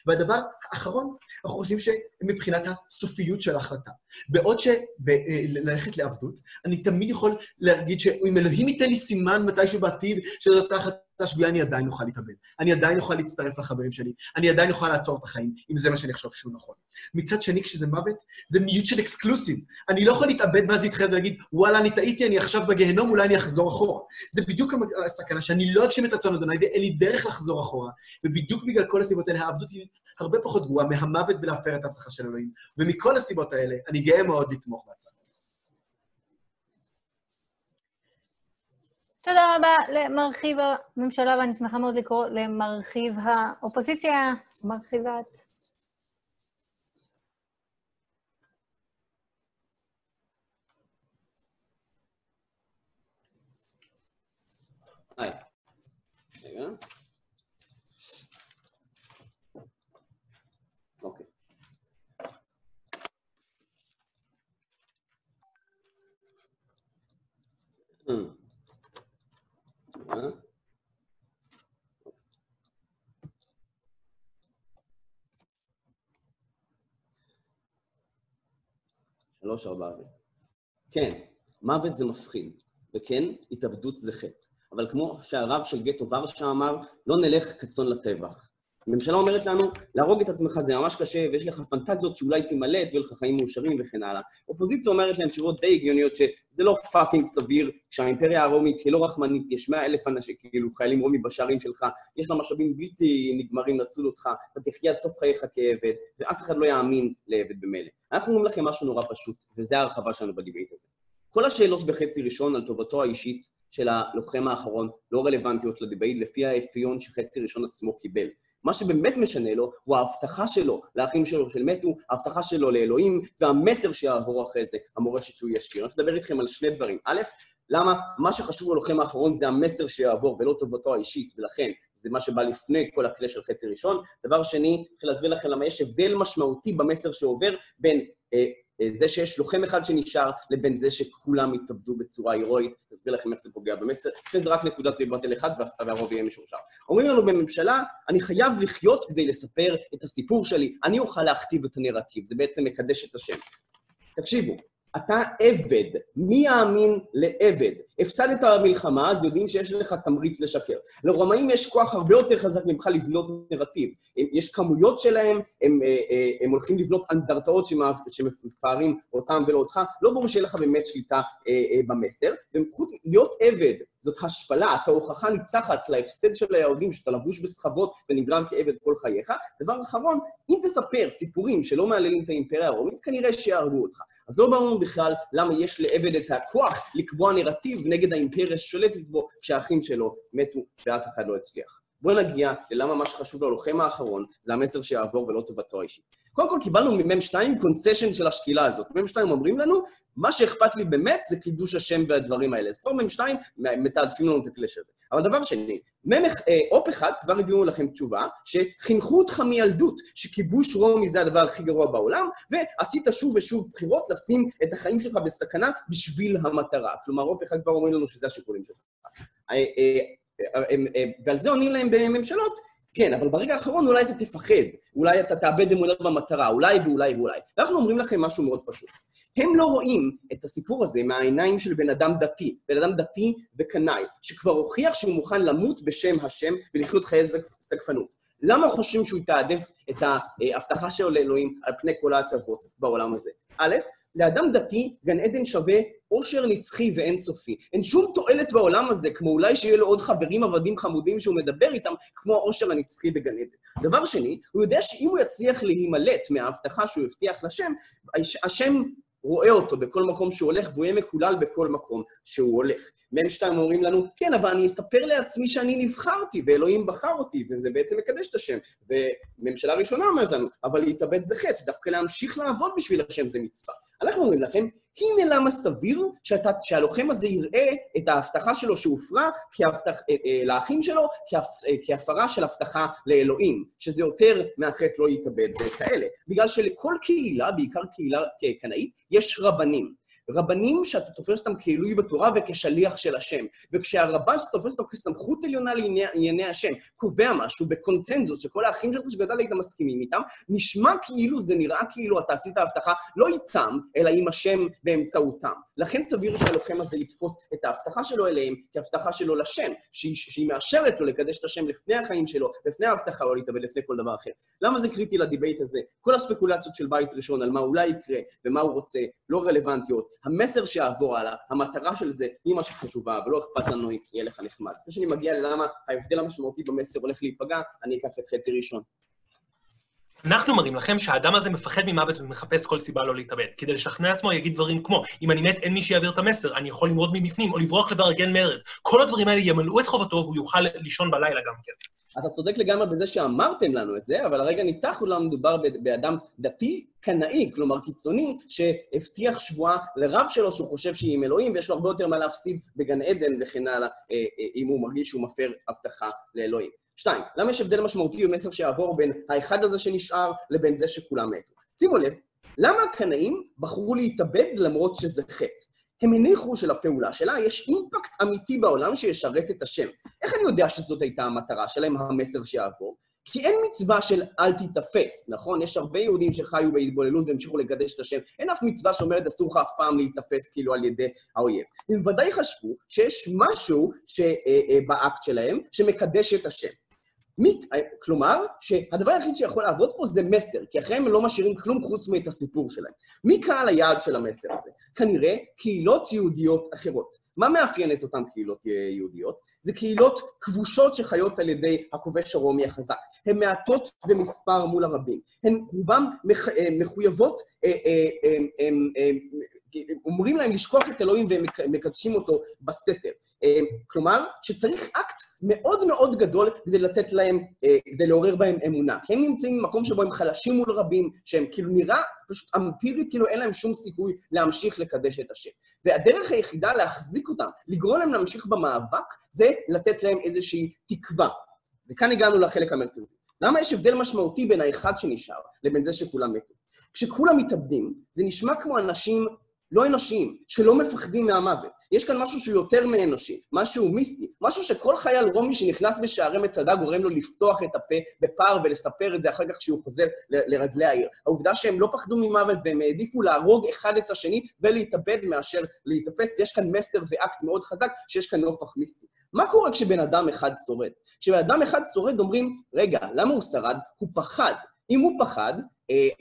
והדבר האחרון, אנחנו חושבים שמבחינת הסופיות של ההחלטה. בעוד שללכת לעבדות, אני תמיד יכול להגיד שאם אלוהים ייתן לי סימן מתישהו בעתיד, שזאת החלטה שגויה, אני עדיין אוכל להתאבד. אני עדיין אוכל להצטרף לחברים שלי. אני עדיין אוכל לעצור את החיים, אם זה מה שאני אחשוב שהוא נכון. מצד שני, כשזה מוות, זה מיעוט של אקסקלוסיב. אני לא יכול להתאבד ואז להתחייב ולהגיד, וואלה, אני טעיתי, אני עכשיו בגיהנום, אולי אני אחזור אחורה. זה בדיוק הסכנה, שאני לא אגשים את רצון אדוני ואין לי דרך לחזור אחורה. ובדיוק בגלל כל הסיבות האלה, העבדות היא הרבה פחות גרועה מהמוות ולהפר את ההבטחה של אלוהים. ומכל הסיבות האלה, אני גאה מאוד לתמוך בהצעה. תודה רבה למרחיב הממשלה, ואני שמחה מאוד לקרוא למרחיב האופוזיציה, מרחיבת. היי. רגע. אוקיי. Hmm. שלוש, ארבע, כן, מוות זה מפחיד, וכן, התאבדות זה חטא. אבל כמו שהרב של גטו ורשה אמר, לא נלך כצאן לטבח. הממשלה אומרת לנו, להרוג את עצמך זה ממש קשה, ויש לך פנטזיות שאולי תימלט ויהיו לך חיים מאושרים וכן הלאה. אופוזיציה אומרת להם תשובות די הגיוניות שזה לא fucking סביר, כשהאימפריה הרומית היא לא רחמנית, יש מאה אלף אנשים, כאילו חיילים רומים בשערים שלך, יש לה משאבים בלתי נגמרים לצוד אותך, אתה תחיה עד סוף חייך כעבד, ואף אחד לא יאמין לעבד במילא. אנחנו אומרים לכם משהו נורא פשוט, וזה ההרחבה שלנו בדיבייט הזה. כל השאלות בחצי ראשון על טובתו האישית של הלוחם האחרון לא רלוונטיות לדיבייט לפי האפיון שחצי ראשון עצמו קיבל. מה שבאמת משנה לו הוא ההבטחה שלו לאחים שלו שמתו, ההבטחה שלו לאלוהים, והמסר שיעבור אחרי זה, המורשת שהוא ישאיר. אני רוצה לדבר איתכם על שני דברים. א', למה מה שחשוב ללוחם האחרון זה המסר שיעבור ולא טובתו האישית, ולכן זה מה שבא לפני כל הכלי של חצי ראשון. דבר שני, אני רוצה להסביר לכם למה יש הבדל משמעותי במסר שעובר בין אה, זה שיש לוחם אחד שנשאר, לבין זה שכולם התאבדו בצורה הירואית. אסביר לכם איך זה פוגע במסר. שזה רק נקודת ריבוטל אחד והרוב יהיה משורשר. אומרים לנו בממשלה, אני חייב לחיות כדי לספר את הסיפור שלי, אני אוכל להכתיב את הנרטיב, זה בעצם מקדש את השם. תקשיבו, אתה עבד. מי יאמין לעבד? הפסדת במלחמה, אז יודעים שיש לך תמריץ לשקר. לרומאים יש כוח הרבה יותר חזק ממך לבנות נרטיב. יש כמויות שלהם, הם, אה, אה, הם הולכים לבנות אנדרטאות שמפארים אותם ולא אותך, לא ברור שיהיה לך באמת שליטה אה, במסר. וחוץ להיות עבד, זאת השפלה, אתה הוכחה ניצחת להפסד של היהודים, שאתה לבוש בסחבות ונגרם כעבד כל חייך. דבר אחרון, אם תספר סיפורים שלא מעללים את האימפריה הרומית, כנראה שיהרגו אותך. אז לא ברור בכלל למה יש לעבד את הכוח לקבוע נרטיב נגד האימפריה ששולטת בו כשהאחים שלו מתו ואף אחד לא הצליח. בואו נגיע ללמה מה שחשוב ללוחם האחרון זה המסר שיעבור ולא טובתו האישית. קודם כל קיבלנו ממ"ם2 קונסשן של השקילה הזאת. מ"ם2 אומרים לנו, מה שאכפת לי באמת זה קידוש השם והדברים האלה. אז כבר מ"ם2 מתעדפים לנו את הקלאש הזה. אבל דבר שני, מ"ם אופ אחד כבר הביאו לכם תשובה, שחינכו אותך מילדות, שכיבוש רומי זה הדבר הכי גרוע בעולם, ועשית שוב ושוב בחירות לשים את החיים שלך בסכנה בשביל המטרה. כלומר, אופ אחד כבר אומרים לנו שזה השיקולים שלך. ועל זה עונים להם בממשלות, כן, אבל ברגע האחרון אולי אתה תפחד, אולי אתה תאבד אמונות במטרה, אולי ואולי ואולי. ואנחנו אומרים לכם משהו מאוד פשוט. הם לא רואים את הסיפור הזה מהעיניים של בן אדם דתי, בן אדם דתי וקנאי, שכבר הוכיח שהוא מוכן למות בשם השם ולחיות חיי סגפנות. למה חושבים שהוא יתעדף את ההבטחה שלו לאלוהים על פני כל ההטבות בעולם הזה? א', לאדם דתי, גן עדן שווה אושר נצחי ואינסופי. אין שום תועלת בעולם הזה, כמו אולי שיהיה לו עוד חברים עבדים חמודים שהוא מדבר איתם, כמו האושר הנצחי בגן עדן. דבר שני, הוא יודע שאם הוא יצליח להימלט מההבטחה שהוא הבטיח לשם, הש- השם רואה אותו בכל מקום שהוא הולך, והוא יהיה מקולל בכל מקום שהוא הולך. מ"ם שתיים אומרים לנו, כן, אבל אני אספר לעצמי שאני נבחרתי, ואלוהים בחר אותי, וזה בעצם מקדש את השם. וממשלה ראשונה אומרת לנו, אבל להתאבד זה חטא, דווקא להמשיך לעבוד בשביל השם זה מצווה. אנחנו אומרים לכם, הנה למה סביר שאתה, שהלוחם הזה יראה את ההבטחה שלו שהופרה כהבטח, אה, אה, לאחים שלו כהפ, אה, כהפרה של הבטחה לאלוהים, שזה יותר מהחטא לא יתאבד וכאלה. בגלל שלכל קהילה, בעיקר קהילה קנאית, יש רבנים. רבנים שאתה תופס אותם כעילוי בתורה וכשליח של השם. וכשהרבן שאתה תופס אותו כסמכות עליונה לענייני השם, קובע משהו בקונצנזוס, שכל האחים שלך שגדל היית מסכימים איתם, נשמע כאילו זה נראה כאילו אתה עשית הבטחה לא איתם, אלא עם השם באמצעותם. לכן סביר שהלוחם הזה יתפוס את ההבטחה שלו אליהם כהבטחה שלו לשם, שהיא, שהיא מאשרת לו לקדש את השם לפני החיים שלו, לפני ההבטחה לא להתאבד, לפני כל דבר אחר. למה זה קריטי לדיבייט הזה? כל הספקולציות של בית ראשון על מה אולי יקרה ומה הוא רוצה, לא רלוונטיות. המסר שיעבור הלאה, המטרה של זה, היא מה שחשובה, ולא אכפת לנו אם יהיה לך נחמד. לפני שאני מגיע ללמה ההבדל המשמעותי במסר הולך להיפגע, אני אקח את חצי ראשון. אנחנו מראים לכם שהאדם הזה מפחד ממוות ומחפש כל סיבה לא להתאבד. כדי לשכנע עצמו, יגיד דברים כמו, אם אני מת, אין מי שיעביר את המסר, אני יכול למרוד מבפנים, או לברוח לברגן מרד. כל הדברים האלה ימלאו את חובתו, והוא יוכל לישון בלילה גם כן. אתה צודק לגמרי בזה שאמרתם לנו את זה, אבל הרגע ניתח אולם מדובר באדם דתי קנאי, כלומר קיצוני, שהבטיח שבועה לרב שלו שהוא חושב שהיא עם אלוהים, ויש לו הרבה יותר מה להפסיד בגן עדן וכן הלאה, אם הוא מרגיש שהוא מפר הבטחה לאלוהים. שתיים, למה יש הבדל משמעותי במסר שיעבור בין האחד הזה שנשאר לבין זה שכולם מתו? שימו לב, למה הקנאים בחרו להתאבד למרות שזה חטא? הם הניחו שלפעולה שלה יש אימפקט אמיתי בעולם שישרת את השם. איך אני יודע שזאת הייתה המטרה שלהם, המסר שיעבור? כי אין מצווה של אל תיתפס, נכון? יש הרבה יהודים שחיו בהתבוללות והמשיכו לקדש את השם. אין אף מצווה שאומרת אסור לך אף פעם להיתפס כאילו על ידי האויב. הם ודאי חשבו שיש משהו באקט שלהם שמקדש את השם. מי, כלומר, שהדבר היחיד שיכול לעבוד פה זה מסר, כי אחריהם הם לא משאירים כלום חוץ מאת הסיפור שלהם. מי קהל היעד של המסר הזה? כנראה קהילות יהודיות אחרות. מה מאפיין את אותן קהילות יהודיות? זה קהילות כבושות שחיות על ידי הכובש הרומי החזק. הן מעטות במספר מול הרבים. הן רובן מח... מחויבות, אומרים להם לשכוח את אלוהים והם מקדשים אותו בסתר. כלומר, שצריך אקט מאוד מאוד גדול כדי לתת להם, כדי לעורר בהם אמונה. הם נמצאים במקום שבו הם חלשים מול רבים, שהם כאילו נראה פשוט אמפירית, כאילו אין להם שום סיכוי להמשיך לקדש את השם. והדרך היחידה להחזיק אותם, לגרום להם להמשיך במאבק, זה לתת להם איזושהי תקווה. וכאן הגענו לחלק המרכזי. למה יש הבדל משמעותי בין האחד שנשאר לבין זה שכולם מתו? כשכולם מתאבדים, זה נשמע כמו אנשים לא אנושיים, שלא מפחדים מהמוות. יש כאן משהו שהוא יותר מאנושי, משהו מיסטי, משהו שכל חייל רומי שנכנס בשערי מצדה גורם לו לפתוח את הפה בפער ולספר את זה אחר כך כשהוא חוזר ל- לרגלי העיר. העובדה שהם לא פחדו ממוות והם העדיפו להרוג אחד את השני ולהתאבד מאשר להיתפס, יש כאן מסר ואקט מאוד חזק שיש כאן נופח מיסטי. מה קורה כשבן אדם אחד שורד? כשבן אדם אחד שורד אומרים, רגע, למה הוא שרד? הוא פחד. אם הוא פחד,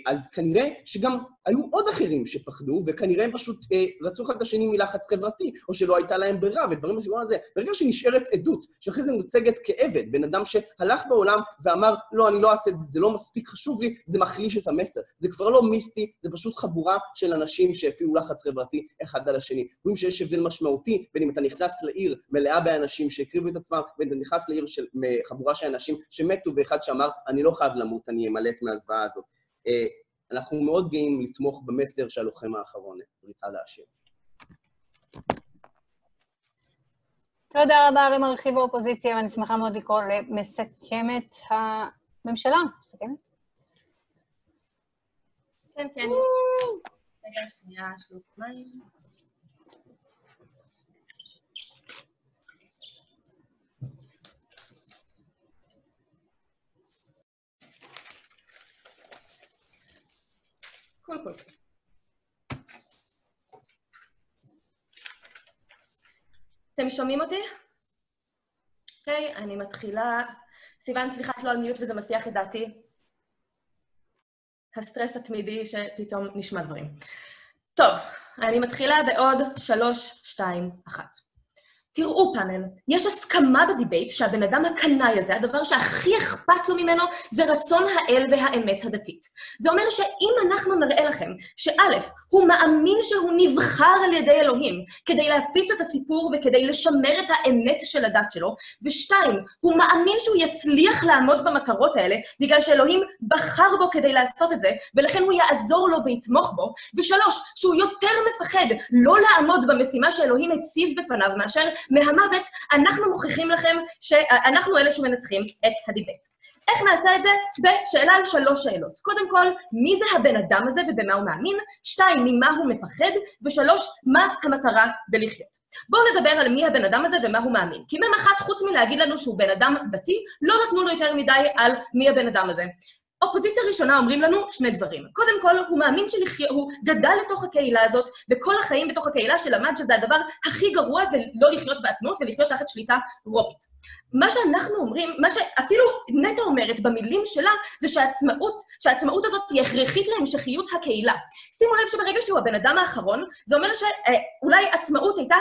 אז כנראה שגם היו עוד אחרים שפחדו, וכנראה הם פשוט אה, רצו אחד את השני מלחץ חברתי, או שלא הייתה להם ברירה, ודברים בסגנון הזה. ברגע שנשארת עדות, שאחרי זה מוצגת כעבד, בן אדם שהלך בעולם ואמר, לא, אני לא אעשה את זה, זה לא מספיק חשוב לי, זה מחליש את המסר. זה כבר לא מיסטי, זה פשוט חבורה של אנשים שהפעילו לחץ חברתי אחד על השני. רואים שיש הבדל משמעותי בין אם אתה נכנס לעיר מלאה באנשים שהקריבו את עצמם, בין אם אתה נכנס לעיר של חבורה של אנשים שמתו, ואחד שאמר, אני לא חייב למות, אני אמלט מהזוועה הזאת. אנחנו מאוד גאים לתמוך במסר שהלוחם האחרון ריצה להשאיר. תודה רבה למרחיב האופוזיציה, ואני שמחה מאוד לקרוא למסכמת הממשלה. מסכמת? כן, כן. רגע, שנייה, שלוק מים. קול קול. אתם שומעים אותי? אוקיי, אני מתחילה... סיוון, סליחה, את לא על mute וזה מסיח את דעתי. הסטרס התמידי שפתאום נשמע דברים. טוב, אני מתחילה בעוד שלוש, שתיים, אחת. תראו פאנל, יש הסכמה בדיבייט שהבן אדם הקנאי הזה, הדבר שהכי אכפת לו ממנו, זה רצון האל והאמת הדתית. זה אומר שאם אנחנו נראה לכם שא', הוא מאמין שהוא נבחר על ידי אלוהים כדי להפיץ את הסיפור וכדי לשמר את האמת של הדת שלו, ושתיים, הוא מאמין שהוא יצליח לעמוד במטרות האלה בגלל שאלוהים בחר בו כדי לעשות את זה, ולכן הוא יעזור לו ויתמוך בו, ושלוש, שהוא יותר מפחד לא לעמוד במשימה שאלוהים הציב בפניו מאשר מהמוות, אנחנו מוכיחים לכם שאנחנו אלה שמנצחים את הדיבייט. איך נעשה את זה? בשאלה על שלוש שאלות. קודם כל, מי זה הבן אדם הזה ובמה הוא מאמין? שתיים, ממה הוא מפחד? ושלוש, מה המטרה בלחיות? בואו נדבר על מי הבן אדם הזה ומה הוא מאמין. כי מ"ם אחת, חוץ מלהגיד לנו שהוא בן אדם דתי, לא נתנו לו יותר מדי על מי הבן אדם הזה. אופוזיציה ראשונה אומרים לנו שני דברים. קודם כל, הוא מאמין שהוא גדל לתוך הקהילה הזאת, וכל החיים בתוך הקהילה שלמד שזה הדבר הכי גרוע זה לא לחיות בעצמאות ולחיות תחת שליטה רובית. מה שאנחנו אומרים, מה שאפילו נטע אומרת במילים שלה, זה שהעצמאות, שהעצמאות הזאת היא הכרחית להמשכיות הקהילה. שימו לב שברגע שהוא הבן אדם האחרון, זה אומר שאולי עצמאות הייתה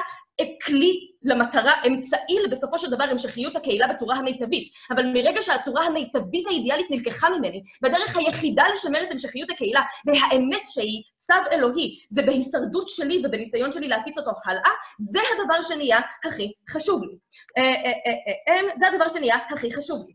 כלי למטרה, אמצעי בסופו של דבר המשכיות הקהילה בצורה המיטבית. אבל מרגע שהצורה המיטבית האידיאלית נלקחה ממני, והדרך היחידה לשמר את המשכיות הקהילה, והאמת שהיא צו אלוהי, זה בהישרדות שלי ובניסיון שלי להפיץ אותו הלאה, זה הדבר שנהיה הכי חשוב לי. זה הדבר שנהיה הכי חשוב לי.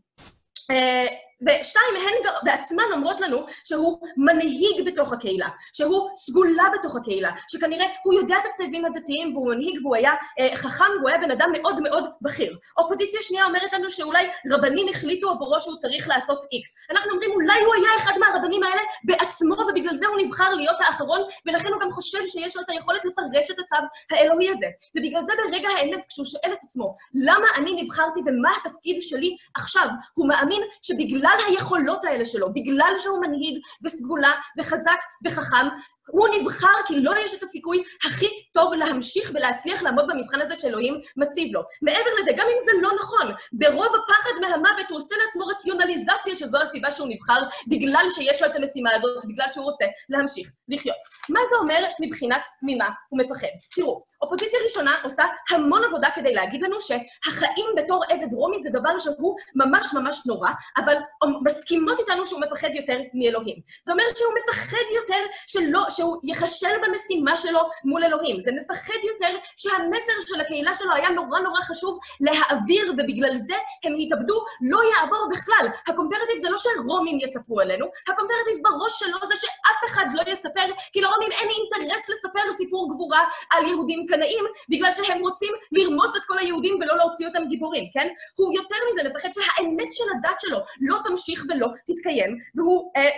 ושתיים, הן בעצמן אומרות לנו שהוא מנהיג בתוך הקהילה, שהוא סגולה בתוך הקהילה, שכנראה הוא יודע את הכתבים הדתיים והוא מנהיג והוא היה אה, חכם והוא היה בן אדם מאוד מאוד בכיר. אופוזיציה שנייה אומרת לנו שאולי רבנים החליטו עבורו שהוא צריך לעשות איקס. אנחנו אומרים, אולי הוא היה אחד מהרבנים האלה בעצמו ובגלל זה הוא נבחר להיות האחרון, ולכן הוא גם חושב שיש לו את היכולת לפרש את הצו האלוהי הזה. ובגלל זה ברגע האמת, כשהוא שואל את עצמו, למה אני נבחרתי ומה התפקיד שלי עכשיו, הוא מאמין שבגלל... בגלל היכולות האלה שלו, בגלל שהוא מנהיג וסגולה וחזק וחכם, הוא נבחר כי לו יש את הסיכוי הכי טוב להמשיך ולהצליח לעמוד במבחן הזה שאלוהים מציב לו. מעבר לזה, גם אם זה לא נכון, ברוב הפחד מהמוות הוא עושה לעצמו רציונליזציה שזו הסיבה שהוא נבחר, בגלל שיש לו את המשימה הזאת, בגלל שהוא רוצה להמשיך לחיות. מה זה אומר מבחינת ממה הוא מפחד? תראו, אופוזיציה ראשונה עושה המון עבודה כדי להגיד לנו שהחיים בתור עבד רומי זה דבר שהוא ממש ממש נורא, אבל מסכימות איתנו שהוא מפחד יותר מאלוהים. זה אומר שהוא מפחד יותר שלא, שהוא יחשל במשימה שלו מול אלוהים. זה מפחד יותר שהמסר של הקהילה שלו היה נורא נורא חשוב להעביר, ובגלל זה הם התאבדו, לא יעבור בכלל. הקומפרטיב זה לא שרומים יספרו עלינו, הקומפרטיב בראש שלו זה שאף אחד לא יספר, כי לרומים אין אינטרס לספר סיפור גבורה על יהודים קנאים, בגלל שהם רוצים לרמוס את כל היהודים ולא להוציא אותם גיבורים, כן? הוא יותר מזה מפחד שהאמת של הדת שלו לא תמשיך ולא תתקיים, והוא... אה,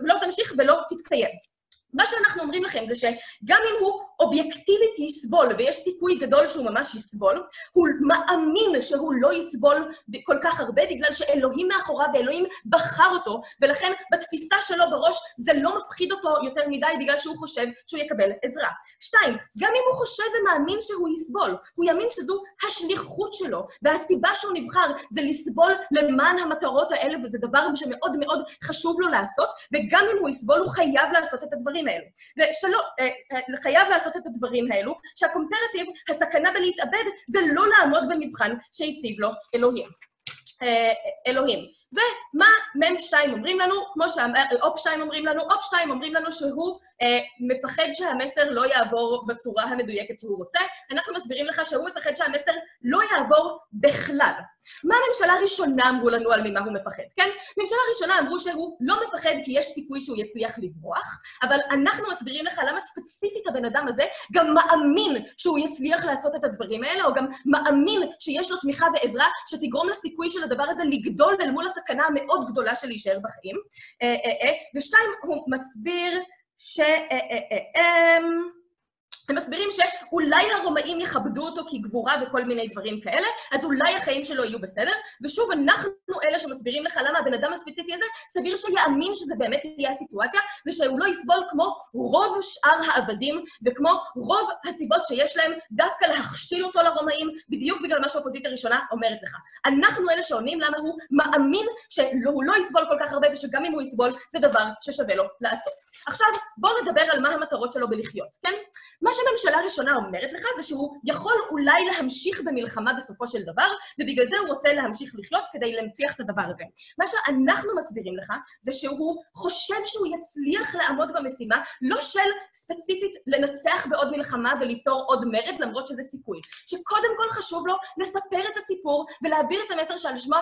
לא תמשיך ולא תתקיים. מה שאנחנו אומרים לכם זה שגם אם הוא אובייקטיבית יסבול, ויש סיכוי גדול שהוא ממש יסבול, הוא מאמין שהוא לא יסבול כל כך הרבה בגלל שאלוהים מאחוריו ואלוהים בחר אותו, ולכן בתפיסה שלו בראש זה לא מפחיד אותו יותר מדי בגלל שהוא חושב שהוא יקבל עזרה. שתיים, גם אם הוא חושב ומאמין שהוא יסבול, הוא יאמין שזו השליחות שלו, והסיבה שהוא נבחר זה לסבול למען המטרות האלה, וזה דבר שמאוד מאוד חשוב לו לעשות, וגם אם הוא יסבול הוא חייב לעשות את הדברים האלו. ושלא, אה, אה, חייב לעשות את הדברים האלו, שהקומפרטיב, הסכנה בלהתאבד, זה לא לעמוד במבחן שהציב לו אלוהים. אה, אלוהים. ומה מ"ם 2 אומרים לנו? כמו שאופ 2 אומרים לנו, אופ 2 אומרים לנו שהוא אה, מפחד שהמסר לא יעבור בצורה המדויקת שהוא רוצה. אנחנו מסבירים לך שהוא מפחד שהמסר לא יעבור בכלל. מה הממשלה הראשונה אמרו לנו על ממה הוא מפחד, כן? ממשלה ראשונה אמרו שהוא לא מפחד כי יש סיכוי שהוא יצליח לברוח, אבל אנחנו מסבירים לך למה ספציפית הבן אדם הזה גם מאמין שהוא יצליח לעשות את הדברים האלה, או גם מאמין שיש לו תמיכה ועזרה שתגרום לסיכוי של הדבר הזה לגדול אל מול הסכנה המאוד גדולה של להישאר בחיים. אה, אה, אה, ושתיים, הוא מסביר ש... הם מסבירים שאולי הרומאים יכבדו אותו כגבורה וכל מיני דברים כאלה, אז אולי החיים שלו יהיו בסדר. ושוב, אנחנו אלה שמסבירים לך למה הבן אדם הספציפי הזה, סביר שיאמין שזה באמת תהיה הסיטואציה, ושהוא לא יסבול כמו רוב שאר העבדים, וכמו רוב הסיבות שיש להם דווקא להכשיל אותו לרומאים, בדיוק בגלל מה שהאופוזיציה הראשונה אומרת לך. אנחנו אלה שעונים למה הוא מאמין שהוא לא יסבול כל כך הרבה, ושגם אם הוא יסבול, זה דבר ששווה לו לעשות. עכשיו, בואו נדבר על מה המטרות שלו בלחיות, כן? מה שהממשלה הראשונה אומרת לך זה שהוא יכול אולי להמשיך במלחמה בסופו של דבר, ובגלל זה הוא רוצה להמשיך לחיות כדי להנציח את הדבר הזה. מה שאנחנו מסבירים לך זה שהוא חושב שהוא יצליח לעמוד במשימה, לא של ספציפית לנצח בעוד מלחמה וליצור עוד מרד, למרות שזה סיכוי. שקודם כל חשוב לו לספר את הסיפור ולהעביר את המסר שעל שמו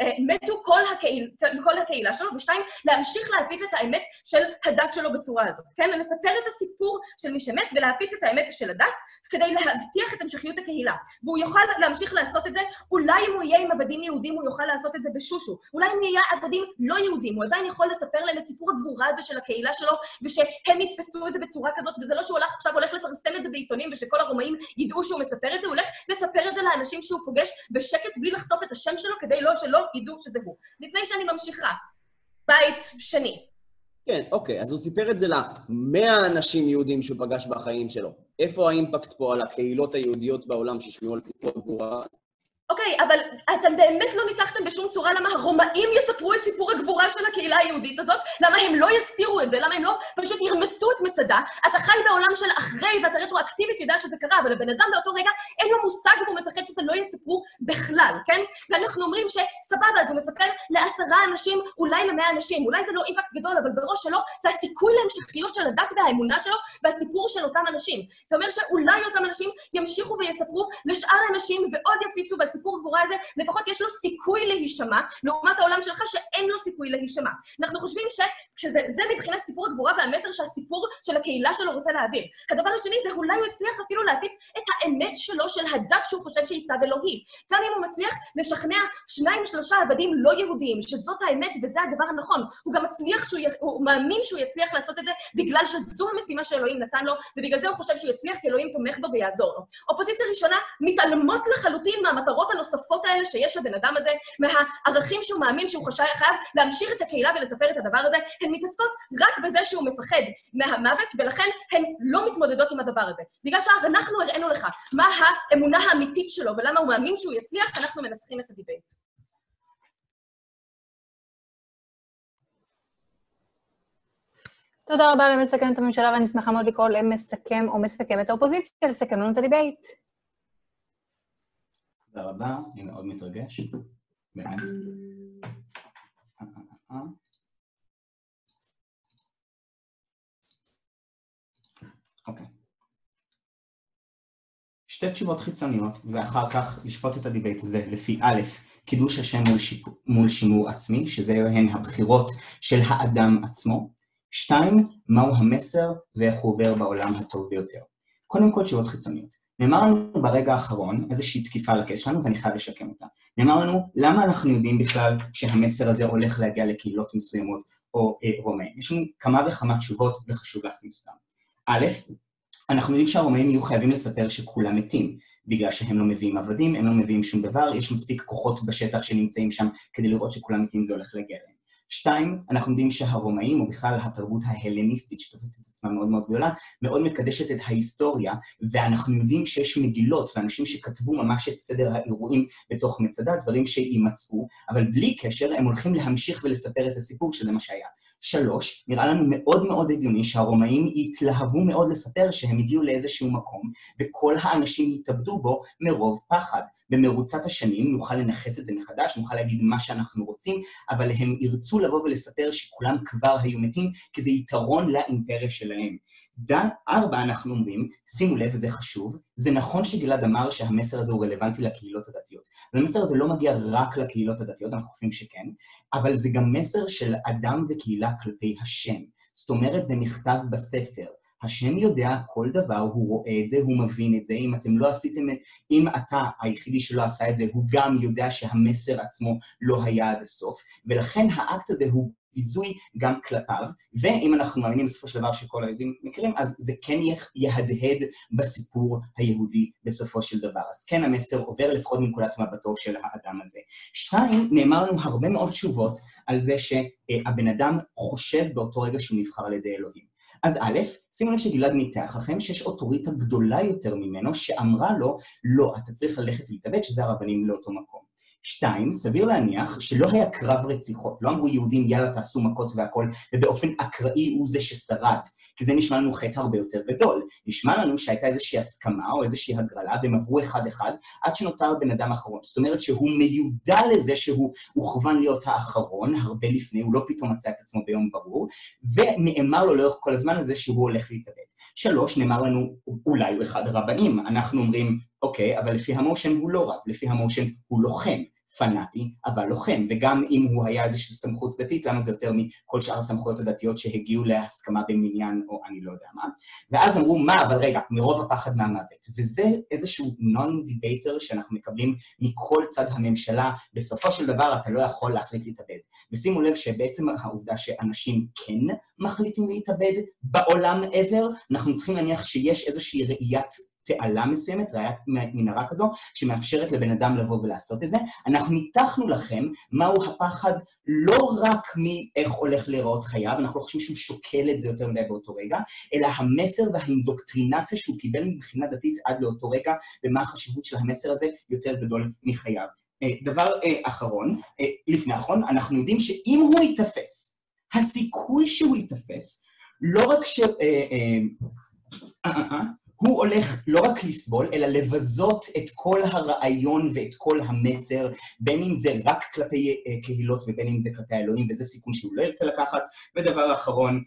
אה, מתו כל, הקהיל, כל הקהילה שלו, ושתיים, להמשיך להפיץ את האמת של הדת שלו בצורה הזאת, כן? לספר את הסיפור של מי שמת ולהפיץ את האמת של הדת כדי להבטיח את המשכיות הקהילה. והוא יוכל להמשיך לעשות את זה, אולי אם הוא יהיה עם עבדים יהודים, הוא יוכל לעשות את זה בשושו. אולי אם יהיה עבדים לא יהודים, הוא עדיין יכול לספר להם את סיפור הגבורה הזה של הקהילה שלו, ושהם יתפסו את זה בצורה כזאת, וזה לא שהוא הולך, עכשיו הולך לפרסם את זה בעיתונים ושכל הרומאים ידעו שהוא מספר את זה, הוא הולך לספר את זה לאנשים שהוא פוגש בשקט בלי לחשוף את השם שלו, כדי לא, שלא ידעו שזה הוא. לפני שאני ממשיכה, בית שני. כן, אוקיי, אז הוא סיפר את זה למאה אנשים יהודים שהוא פגש בחיים שלו. איפה האימפקט פה על הקהילות היהודיות בעולם שישמעו על סיפור הגבורה? אוקיי, אבל אתם באמת לא ניתחתם בשום צורה למה הרומאים יספרו את סיפור הגבורה של הקהילה היהודית הזאת? למה הם לא יסתירו את זה? למה הם לא פשוט ירמסו את מצדה? אתה חי בעולם של אחרי, ואתה רטרואקטיבית יודע שזה קרה, אבל הבן אדם באותו רגע אין לו מושג והוא מפחד שזה לא יספרו בכלל, כן? ואנחנו אומרים שסבבה, אז הוא מספר לעשרה אנשים, אולי למאה אנשים, אולי זה לא אימפקט גדול, אבל בראש שלו זה הסיכוי להמשכיות של הדת והאמונה שלו והסיפור של אותם אנשים. זה אומר שאולי אותם אנשים ימשיכו ויספרו לשאר האנשים ועוד יפיצו בסיפור הסיפור גבורה הזה, לפחות יש לו סיכוי להישמע, לעומת העולם שלך שאין לו סיכוי להישמע. אנחנו חושבים שכשזה זה מבחינת סיפור הגבורה והמסר שהסיפור של הקהילה שלו רוצה להעביר. הדבר השני זה אולי הוא יצליח אפילו להפיץ את האמת שלו, של הדת שהוא חושב שהיא צד אלוהי. גם אם הוא מצליח לשכנע שניים, שלושה עבדים לא יהודיים, שזאת האמת וזה הדבר הנכון, הוא גם מצליח שהוא, י... הוא מאמין שהוא יצליח לעשות את זה בגלל שזו המשימה שאלוהים נתן לו, ובגלל זה הוא חושב שהוא יצליח כי אלוהים תומך בו ויעזור לו. אופוזיציה ראשונה מתעלמות לחלוטין מהמטרות הנוספות האלה שיש לבן אדם הזה, מהערכים שהוא מאמין שהוא חייב להמשיך את הקהילה ולספר את הדבר הזה, הן מתעסקות רק בזה שהוא מפחד מהמוות, ולכן הן לא מתמודדות עם הדבר הזה. בגלל שאנחנו הראינו לך מה האמונה האמיתית שלו ולמה הוא מאמין שהוא יצליח, אנחנו מנצחים את הדיבייט. תודה רבה למסכם את הממשלה, ואני שמחה מאוד לקרוא למסכם או מסכם את האופוזיציה, לסכם לנו את הדיבייט. תודה רבה, אני מאוד מתרגש. אוקיי. שתי תשובות חיצוניות, ואחר כך לשפוט את הדיבייט הזה לפי א', קידוש השם מול, שיפ... מול שימור עצמי, שזה הן הבחירות של האדם עצמו. שתיים, מהו המסר ואיך הוא עובר בעולם הטוב ביותר. קודם כל תשובות חיצוניות. נאמר לנו ברגע האחרון איזושהי תקיפה ל case שלנו, ואני חייב לשקם אותה. נאמר לנו, למה אנחנו יודעים בכלל שהמסר הזה הולך להגיע לקהילות מסוימות או אה, רומאים? יש לנו כמה וכמה תשובות וחשוב להכניס אותן. א', אנחנו יודעים שהרומאים יהיו חייבים לספר שכולם מתים, בגלל שהם לא מביאים עבדים, הם לא מביאים שום דבר, יש מספיק כוחות בשטח שנמצאים שם כדי לראות שכולם מתים, זה הולך להגיע אליהם. שתיים, אנחנו יודעים שהרומאים, או בכלל התרבות ההלניסטית, שתופסת את עצמה מאוד מאוד גדולה, מאוד מקדשת את ההיסטוריה, ואנחנו יודעים שיש מגילות ואנשים שכתבו ממש את סדר האירועים בתוך מצדה, דברים שיימצאו, אבל בלי קשר הם הולכים להמשיך ולספר את הסיפור שזה מה שהיה. שלוש, נראה לנו מאוד מאוד הגיוני שהרומאים יתלהבו מאוד לספר שהם הגיעו לאיזשהו מקום, וכל האנשים יתאבדו בו מרוב פחד. במרוצת השנים נוכל לנכס את זה מחדש, נוכל להגיד מה שאנחנו רוצים, אבל הם ירצו לבוא ולספר שכולם כבר היו מתים, כי זה יתרון לאימפריה שלהם. דן ארבע, אנחנו אומרים, שימו לב, וזה חשוב, זה נכון שגלעד אמר שהמסר הזה הוא רלוונטי לקהילות הדתיות. אבל המסר הזה לא מגיע רק לקהילות הדתיות, אנחנו חושבים שכן, אבל זה גם מסר של אדם וקהילה כלפי השם. זאת אומרת, זה נכתב בספר. השם יודע כל דבר, הוא רואה את זה, הוא מבין את זה. אם אתם לא עשיתם, אם אתה היחידי שלא עשה את זה, הוא גם יודע שהמסר עצמו לא היה עד הסוף. ולכן האקט הזה הוא ביזוי גם כלפיו, ואם אנחנו מאמינים בסופו של דבר שכל היהודים מכירים, אז זה כן יהדהד בסיפור היהודי בסופו של דבר. אז כן המסר עובר לפחות מנקודת מבטו של האדם הזה. שתיים, נאמר לנו הרבה מאוד תשובות על זה שהבן אדם חושב באותו רגע שהוא נבחר על ידי אלוהים. אז א', שימו לב שגלעד ניתח לכם שיש אוטוריטה גדולה יותר ממנו שאמרה לו, לא, אתה צריך ללכת להתאבד, שזה הרבנים לאותו מקום. שתיים, סביר להניח שלא היה קרב רציחות. לא אמרו יהודים, יאללה, תעשו מכות והכול, ובאופן אקראי הוא זה ששרד, כי זה נשמע לנו חטא הרבה יותר גדול. נשמע לנו שהייתה איזושהי הסכמה או איזושהי הגרלה, והם עברו אחד-אחד, עד שנותר בן אדם אחרון. זאת אומרת שהוא מיודע לזה שהוא הוכוון להיות האחרון, הרבה לפני, הוא לא פתאום מצא את עצמו ביום ברור, ונאמר לו לאורך כל הזמן הזה שהוא הולך להתאבד. שלוש, נאמר לנו, אולי הוא אחד הרבנים. אנחנו אומרים, אוקיי, אבל לפי המושן הוא לא רב, לפי המושן הוא לוחם. פנאטי, אבל לוחם, וגם אם הוא היה איזושהי סמכות דתית, למה זה יותר מכל שאר הסמכויות הדתיות שהגיעו להסכמה במניין או אני לא יודע מה. ואז אמרו, מה, אבל רגע, מרוב הפחד מהמוות. וזה איזשהו non-debater שאנחנו מקבלים מכל צד הממשלה, בסופו של דבר אתה לא יכול להחליט להתאבד. ושימו לב שבעצם העובדה שאנשים כן מחליטים להתאבד בעולם ever, אנחנו צריכים להניח שיש איזושהי ראיית תעלה מסוימת, ראיית מנהרה כזו, שמאפשרת לבן אדם לבוא ולעשות את זה. אנחנו ניתחנו לכם מהו הפחד לא רק מאיך הולך להיראות חייו, אנחנו לא חושבים שהוא שוקל את זה יותר מדי באותו רגע, אלא המסר והאינדוקטרינציה שהוא קיבל מבחינה דתית עד לאותו רגע, ומה החשיבות של המסר הזה יותר גדול מחייו. דבר אחרון, לפני האחרון, אנחנו יודעים שאם הוא ייתפס, הסיכוי שהוא ייתפס, לא רק ש... הוא הולך לא רק לסבול, אלא לבזות את כל הרעיון ואת כל המסר, בין אם זה רק כלפי קהילות ובין אם זה כלפי האלוהים, וזה סיכון שהוא לא ירצה לקחת. ודבר אחרון,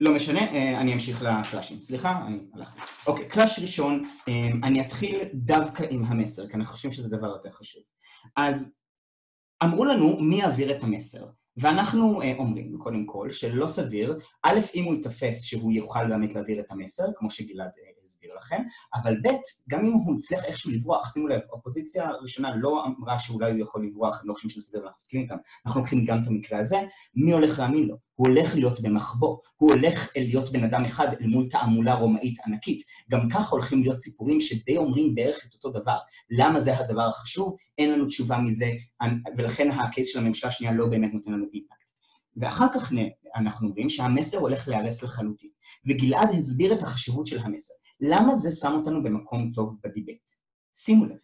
לא משנה, אני אמשיך לקלאשים. סליחה, אני הלכתי. אוקיי, קלאש ראשון, אני אתחיל דווקא עם המסר, כי אנחנו חושבים שזה דבר יותר חשוב. אז אמרו לנו מי יעביר את המסר. ואנחנו אומרים, קודם כל, שלא סביר, א', אם הוא ייתפס שהוא יוכל באמת להעביר את המסר, כמו שגלעד הסביר לכם, אבל ב', גם אם הוא הצליח איכשהו לברוח, שימו לב, האופוזיציה הראשונה לא אמרה שאולי הוא יכול לברוח, לא חושבים שזה סביר ואנחנו מסכימים איתם, אנחנו לוקחים גם את המקרה הזה, מי הולך להאמין לו? הוא הולך להיות במחבוא, הוא הולך להיות בן אדם אחד אל מול תעמולה רומאית ענקית. גם ככה הולכים להיות סיפורים שדי אומרים בערך את אותו דבר. למה זה הדבר החשוב? אין לנו תשובה מזה, ולכן הקייס של הממשלה השנייה לא באמת נותן לנו אימפקט. ואחר כך אנחנו אומרים שהמסר הולך להיהרס לחלוטין. וגלעד הסביר את החשיבות של המסר. למה זה שם אותנו במקום טוב בדיבייט? שימו לב,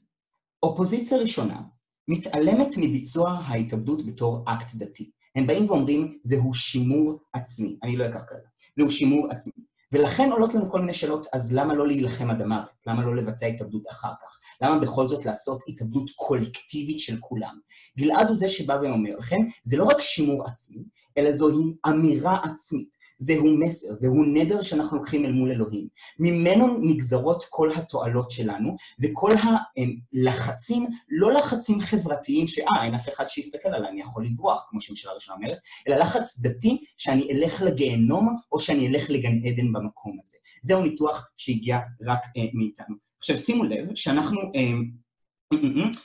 אופוזיציה ראשונה מתעלמת מביצוע ההתאבדות בתור אקט דתי. הם באים ואומרים, זהו שימור עצמי. אני לא אקח כרגע. זהו שימור עצמי. ולכן עולות לנו כל מיני שאלות, אז למה לא להילחם עד המוות? למה לא לבצע התאבדות אחר כך? למה בכל זאת לעשות התאבדות קולקטיבית של כולם? גלעד הוא זה שבא ואומר לכם, זה לא רק שימור עצמי, אלא זוהי אמירה עצמית. זהו מסר, זהו נדר שאנחנו לוקחים אל מול אלוהים. ממנו נגזרות כל התועלות שלנו, וכל הלחצים, לא לחצים חברתיים שאה, אין אף אחד שיסתכל עליי, אני יכול לברוח, כמו שהממשלה הראשונה אומרת, אלא לחץ דתי שאני אלך לגיהנום, או שאני אלך לגן עדן במקום הזה. זהו ניתוח שהגיע רק אה, מאיתנו. עכשיו, שימו לב שאנחנו, אה,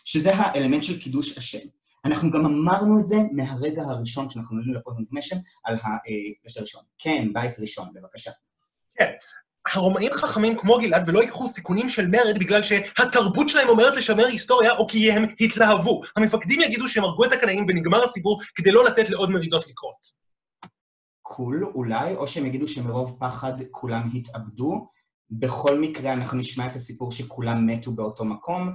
שזה האלמנט של קידוש השם. אנחנו גם אמרנו את זה מהרגע הראשון שאנחנו עולים לפוד אינפורמיישן על הקשר הראשון. כן, בית ראשון, בבקשה. כן. הרומאים חכמים כמו גלעד ולא ייקחו סיכונים של מרד בגלל שהתרבות שלהם אומרת לשמר היסטוריה או כי הם התלהבו. המפקדים יגידו שהם הרגו את הקנאים ונגמר הסיפור כדי לא לתת לעוד מרידות לקרות. קול, אולי, או שהם יגידו שמרוב פחד כולם התאבדו. בכל מקרה אנחנו נשמע את הסיפור שכולם מתו באותו מקום,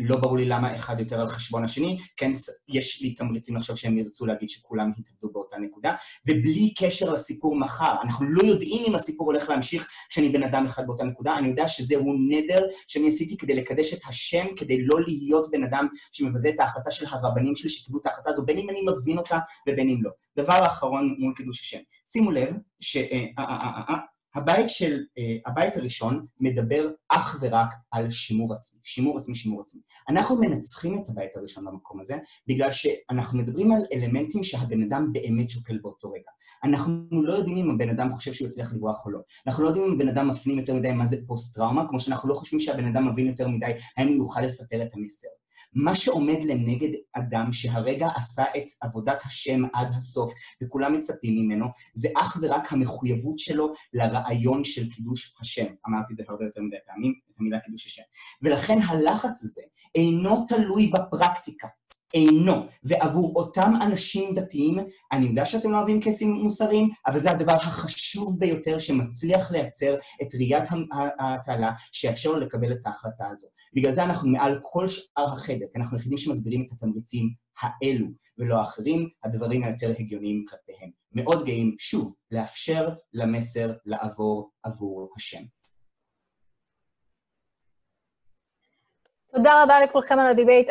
לא ברור לי למה אחד יותר על חשבון השני, כן, יש לי תמריצים לחשוב שהם ירצו להגיד שכולם התאבדו באותה נקודה, ובלי קשר לסיפור מחר, אנחנו לא יודעים אם הסיפור הולך להמשיך כשאני בן אדם אחד באותה נקודה, אני יודע שזהו נדר שאני עשיתי כדי לקדש את השם, כדי לא להיות בן אדם שמבזה את ההחלטה של הרבנים שלי שקיבלו את ההחלטה הזו, בין אם אני מבין אותה ובין אם לא. דבר האחרון מול קידוש השם. שימו לב ש... הבית של, uh, הבית הראשון מדבר אך ורק על שימור עצמי, שימור עצמי, שימור עצמי. אנחנו מנצחים את הבית הראשון במקום הזה, בגלל שאנחנו מדברים על אלמנטים שהבן אדם באמת שוקל באותו רגע. אנחנו לא יודעים אם הבן אדם חושב שהוא יצליח לברוח או לא. אנחנו לא יודעים אם הבן אדם מפנים יותר מדי מה זה פוסט-טראומה, כמו שאנחנו לא חושבים שהבן אדם מבין יותר מדי האם הוא יוכל לספר את המסר. מה שעומד לנגד אדם שהרגע עשה את עבודת השם עד הסוף, וכולם מצפים ממנו, זה אך ורק המחויבות שלו לרעיון של קידוש השם. אמרתי את זה הרבה יותר מדי פעמים, את המילה קידוש השם. ולכן הלחץ הזה אינו תלוי בפרקטיקה. אינו. ועבור אותם אנשים דתיים, אני יודע שאתם לא אוהבים קייסים מוסריים, אבל זה הדבר החשוב ביותר שמצליח לייצר את ראיית התעלה, שיאפשר לו לקבל את ההחלטה הזו. בגלל זה אנחנו מעל כל שאר החדר, כי אנחנו היחידים שמסבירים את התמריצים האלו, ולא האחרים, הדברים היותר הגיוניים כלפיהם. מאוד גאים, שוב, לאפשר למסר לעבור עבור השם. תודה רבה לכולכם על הדיבייט.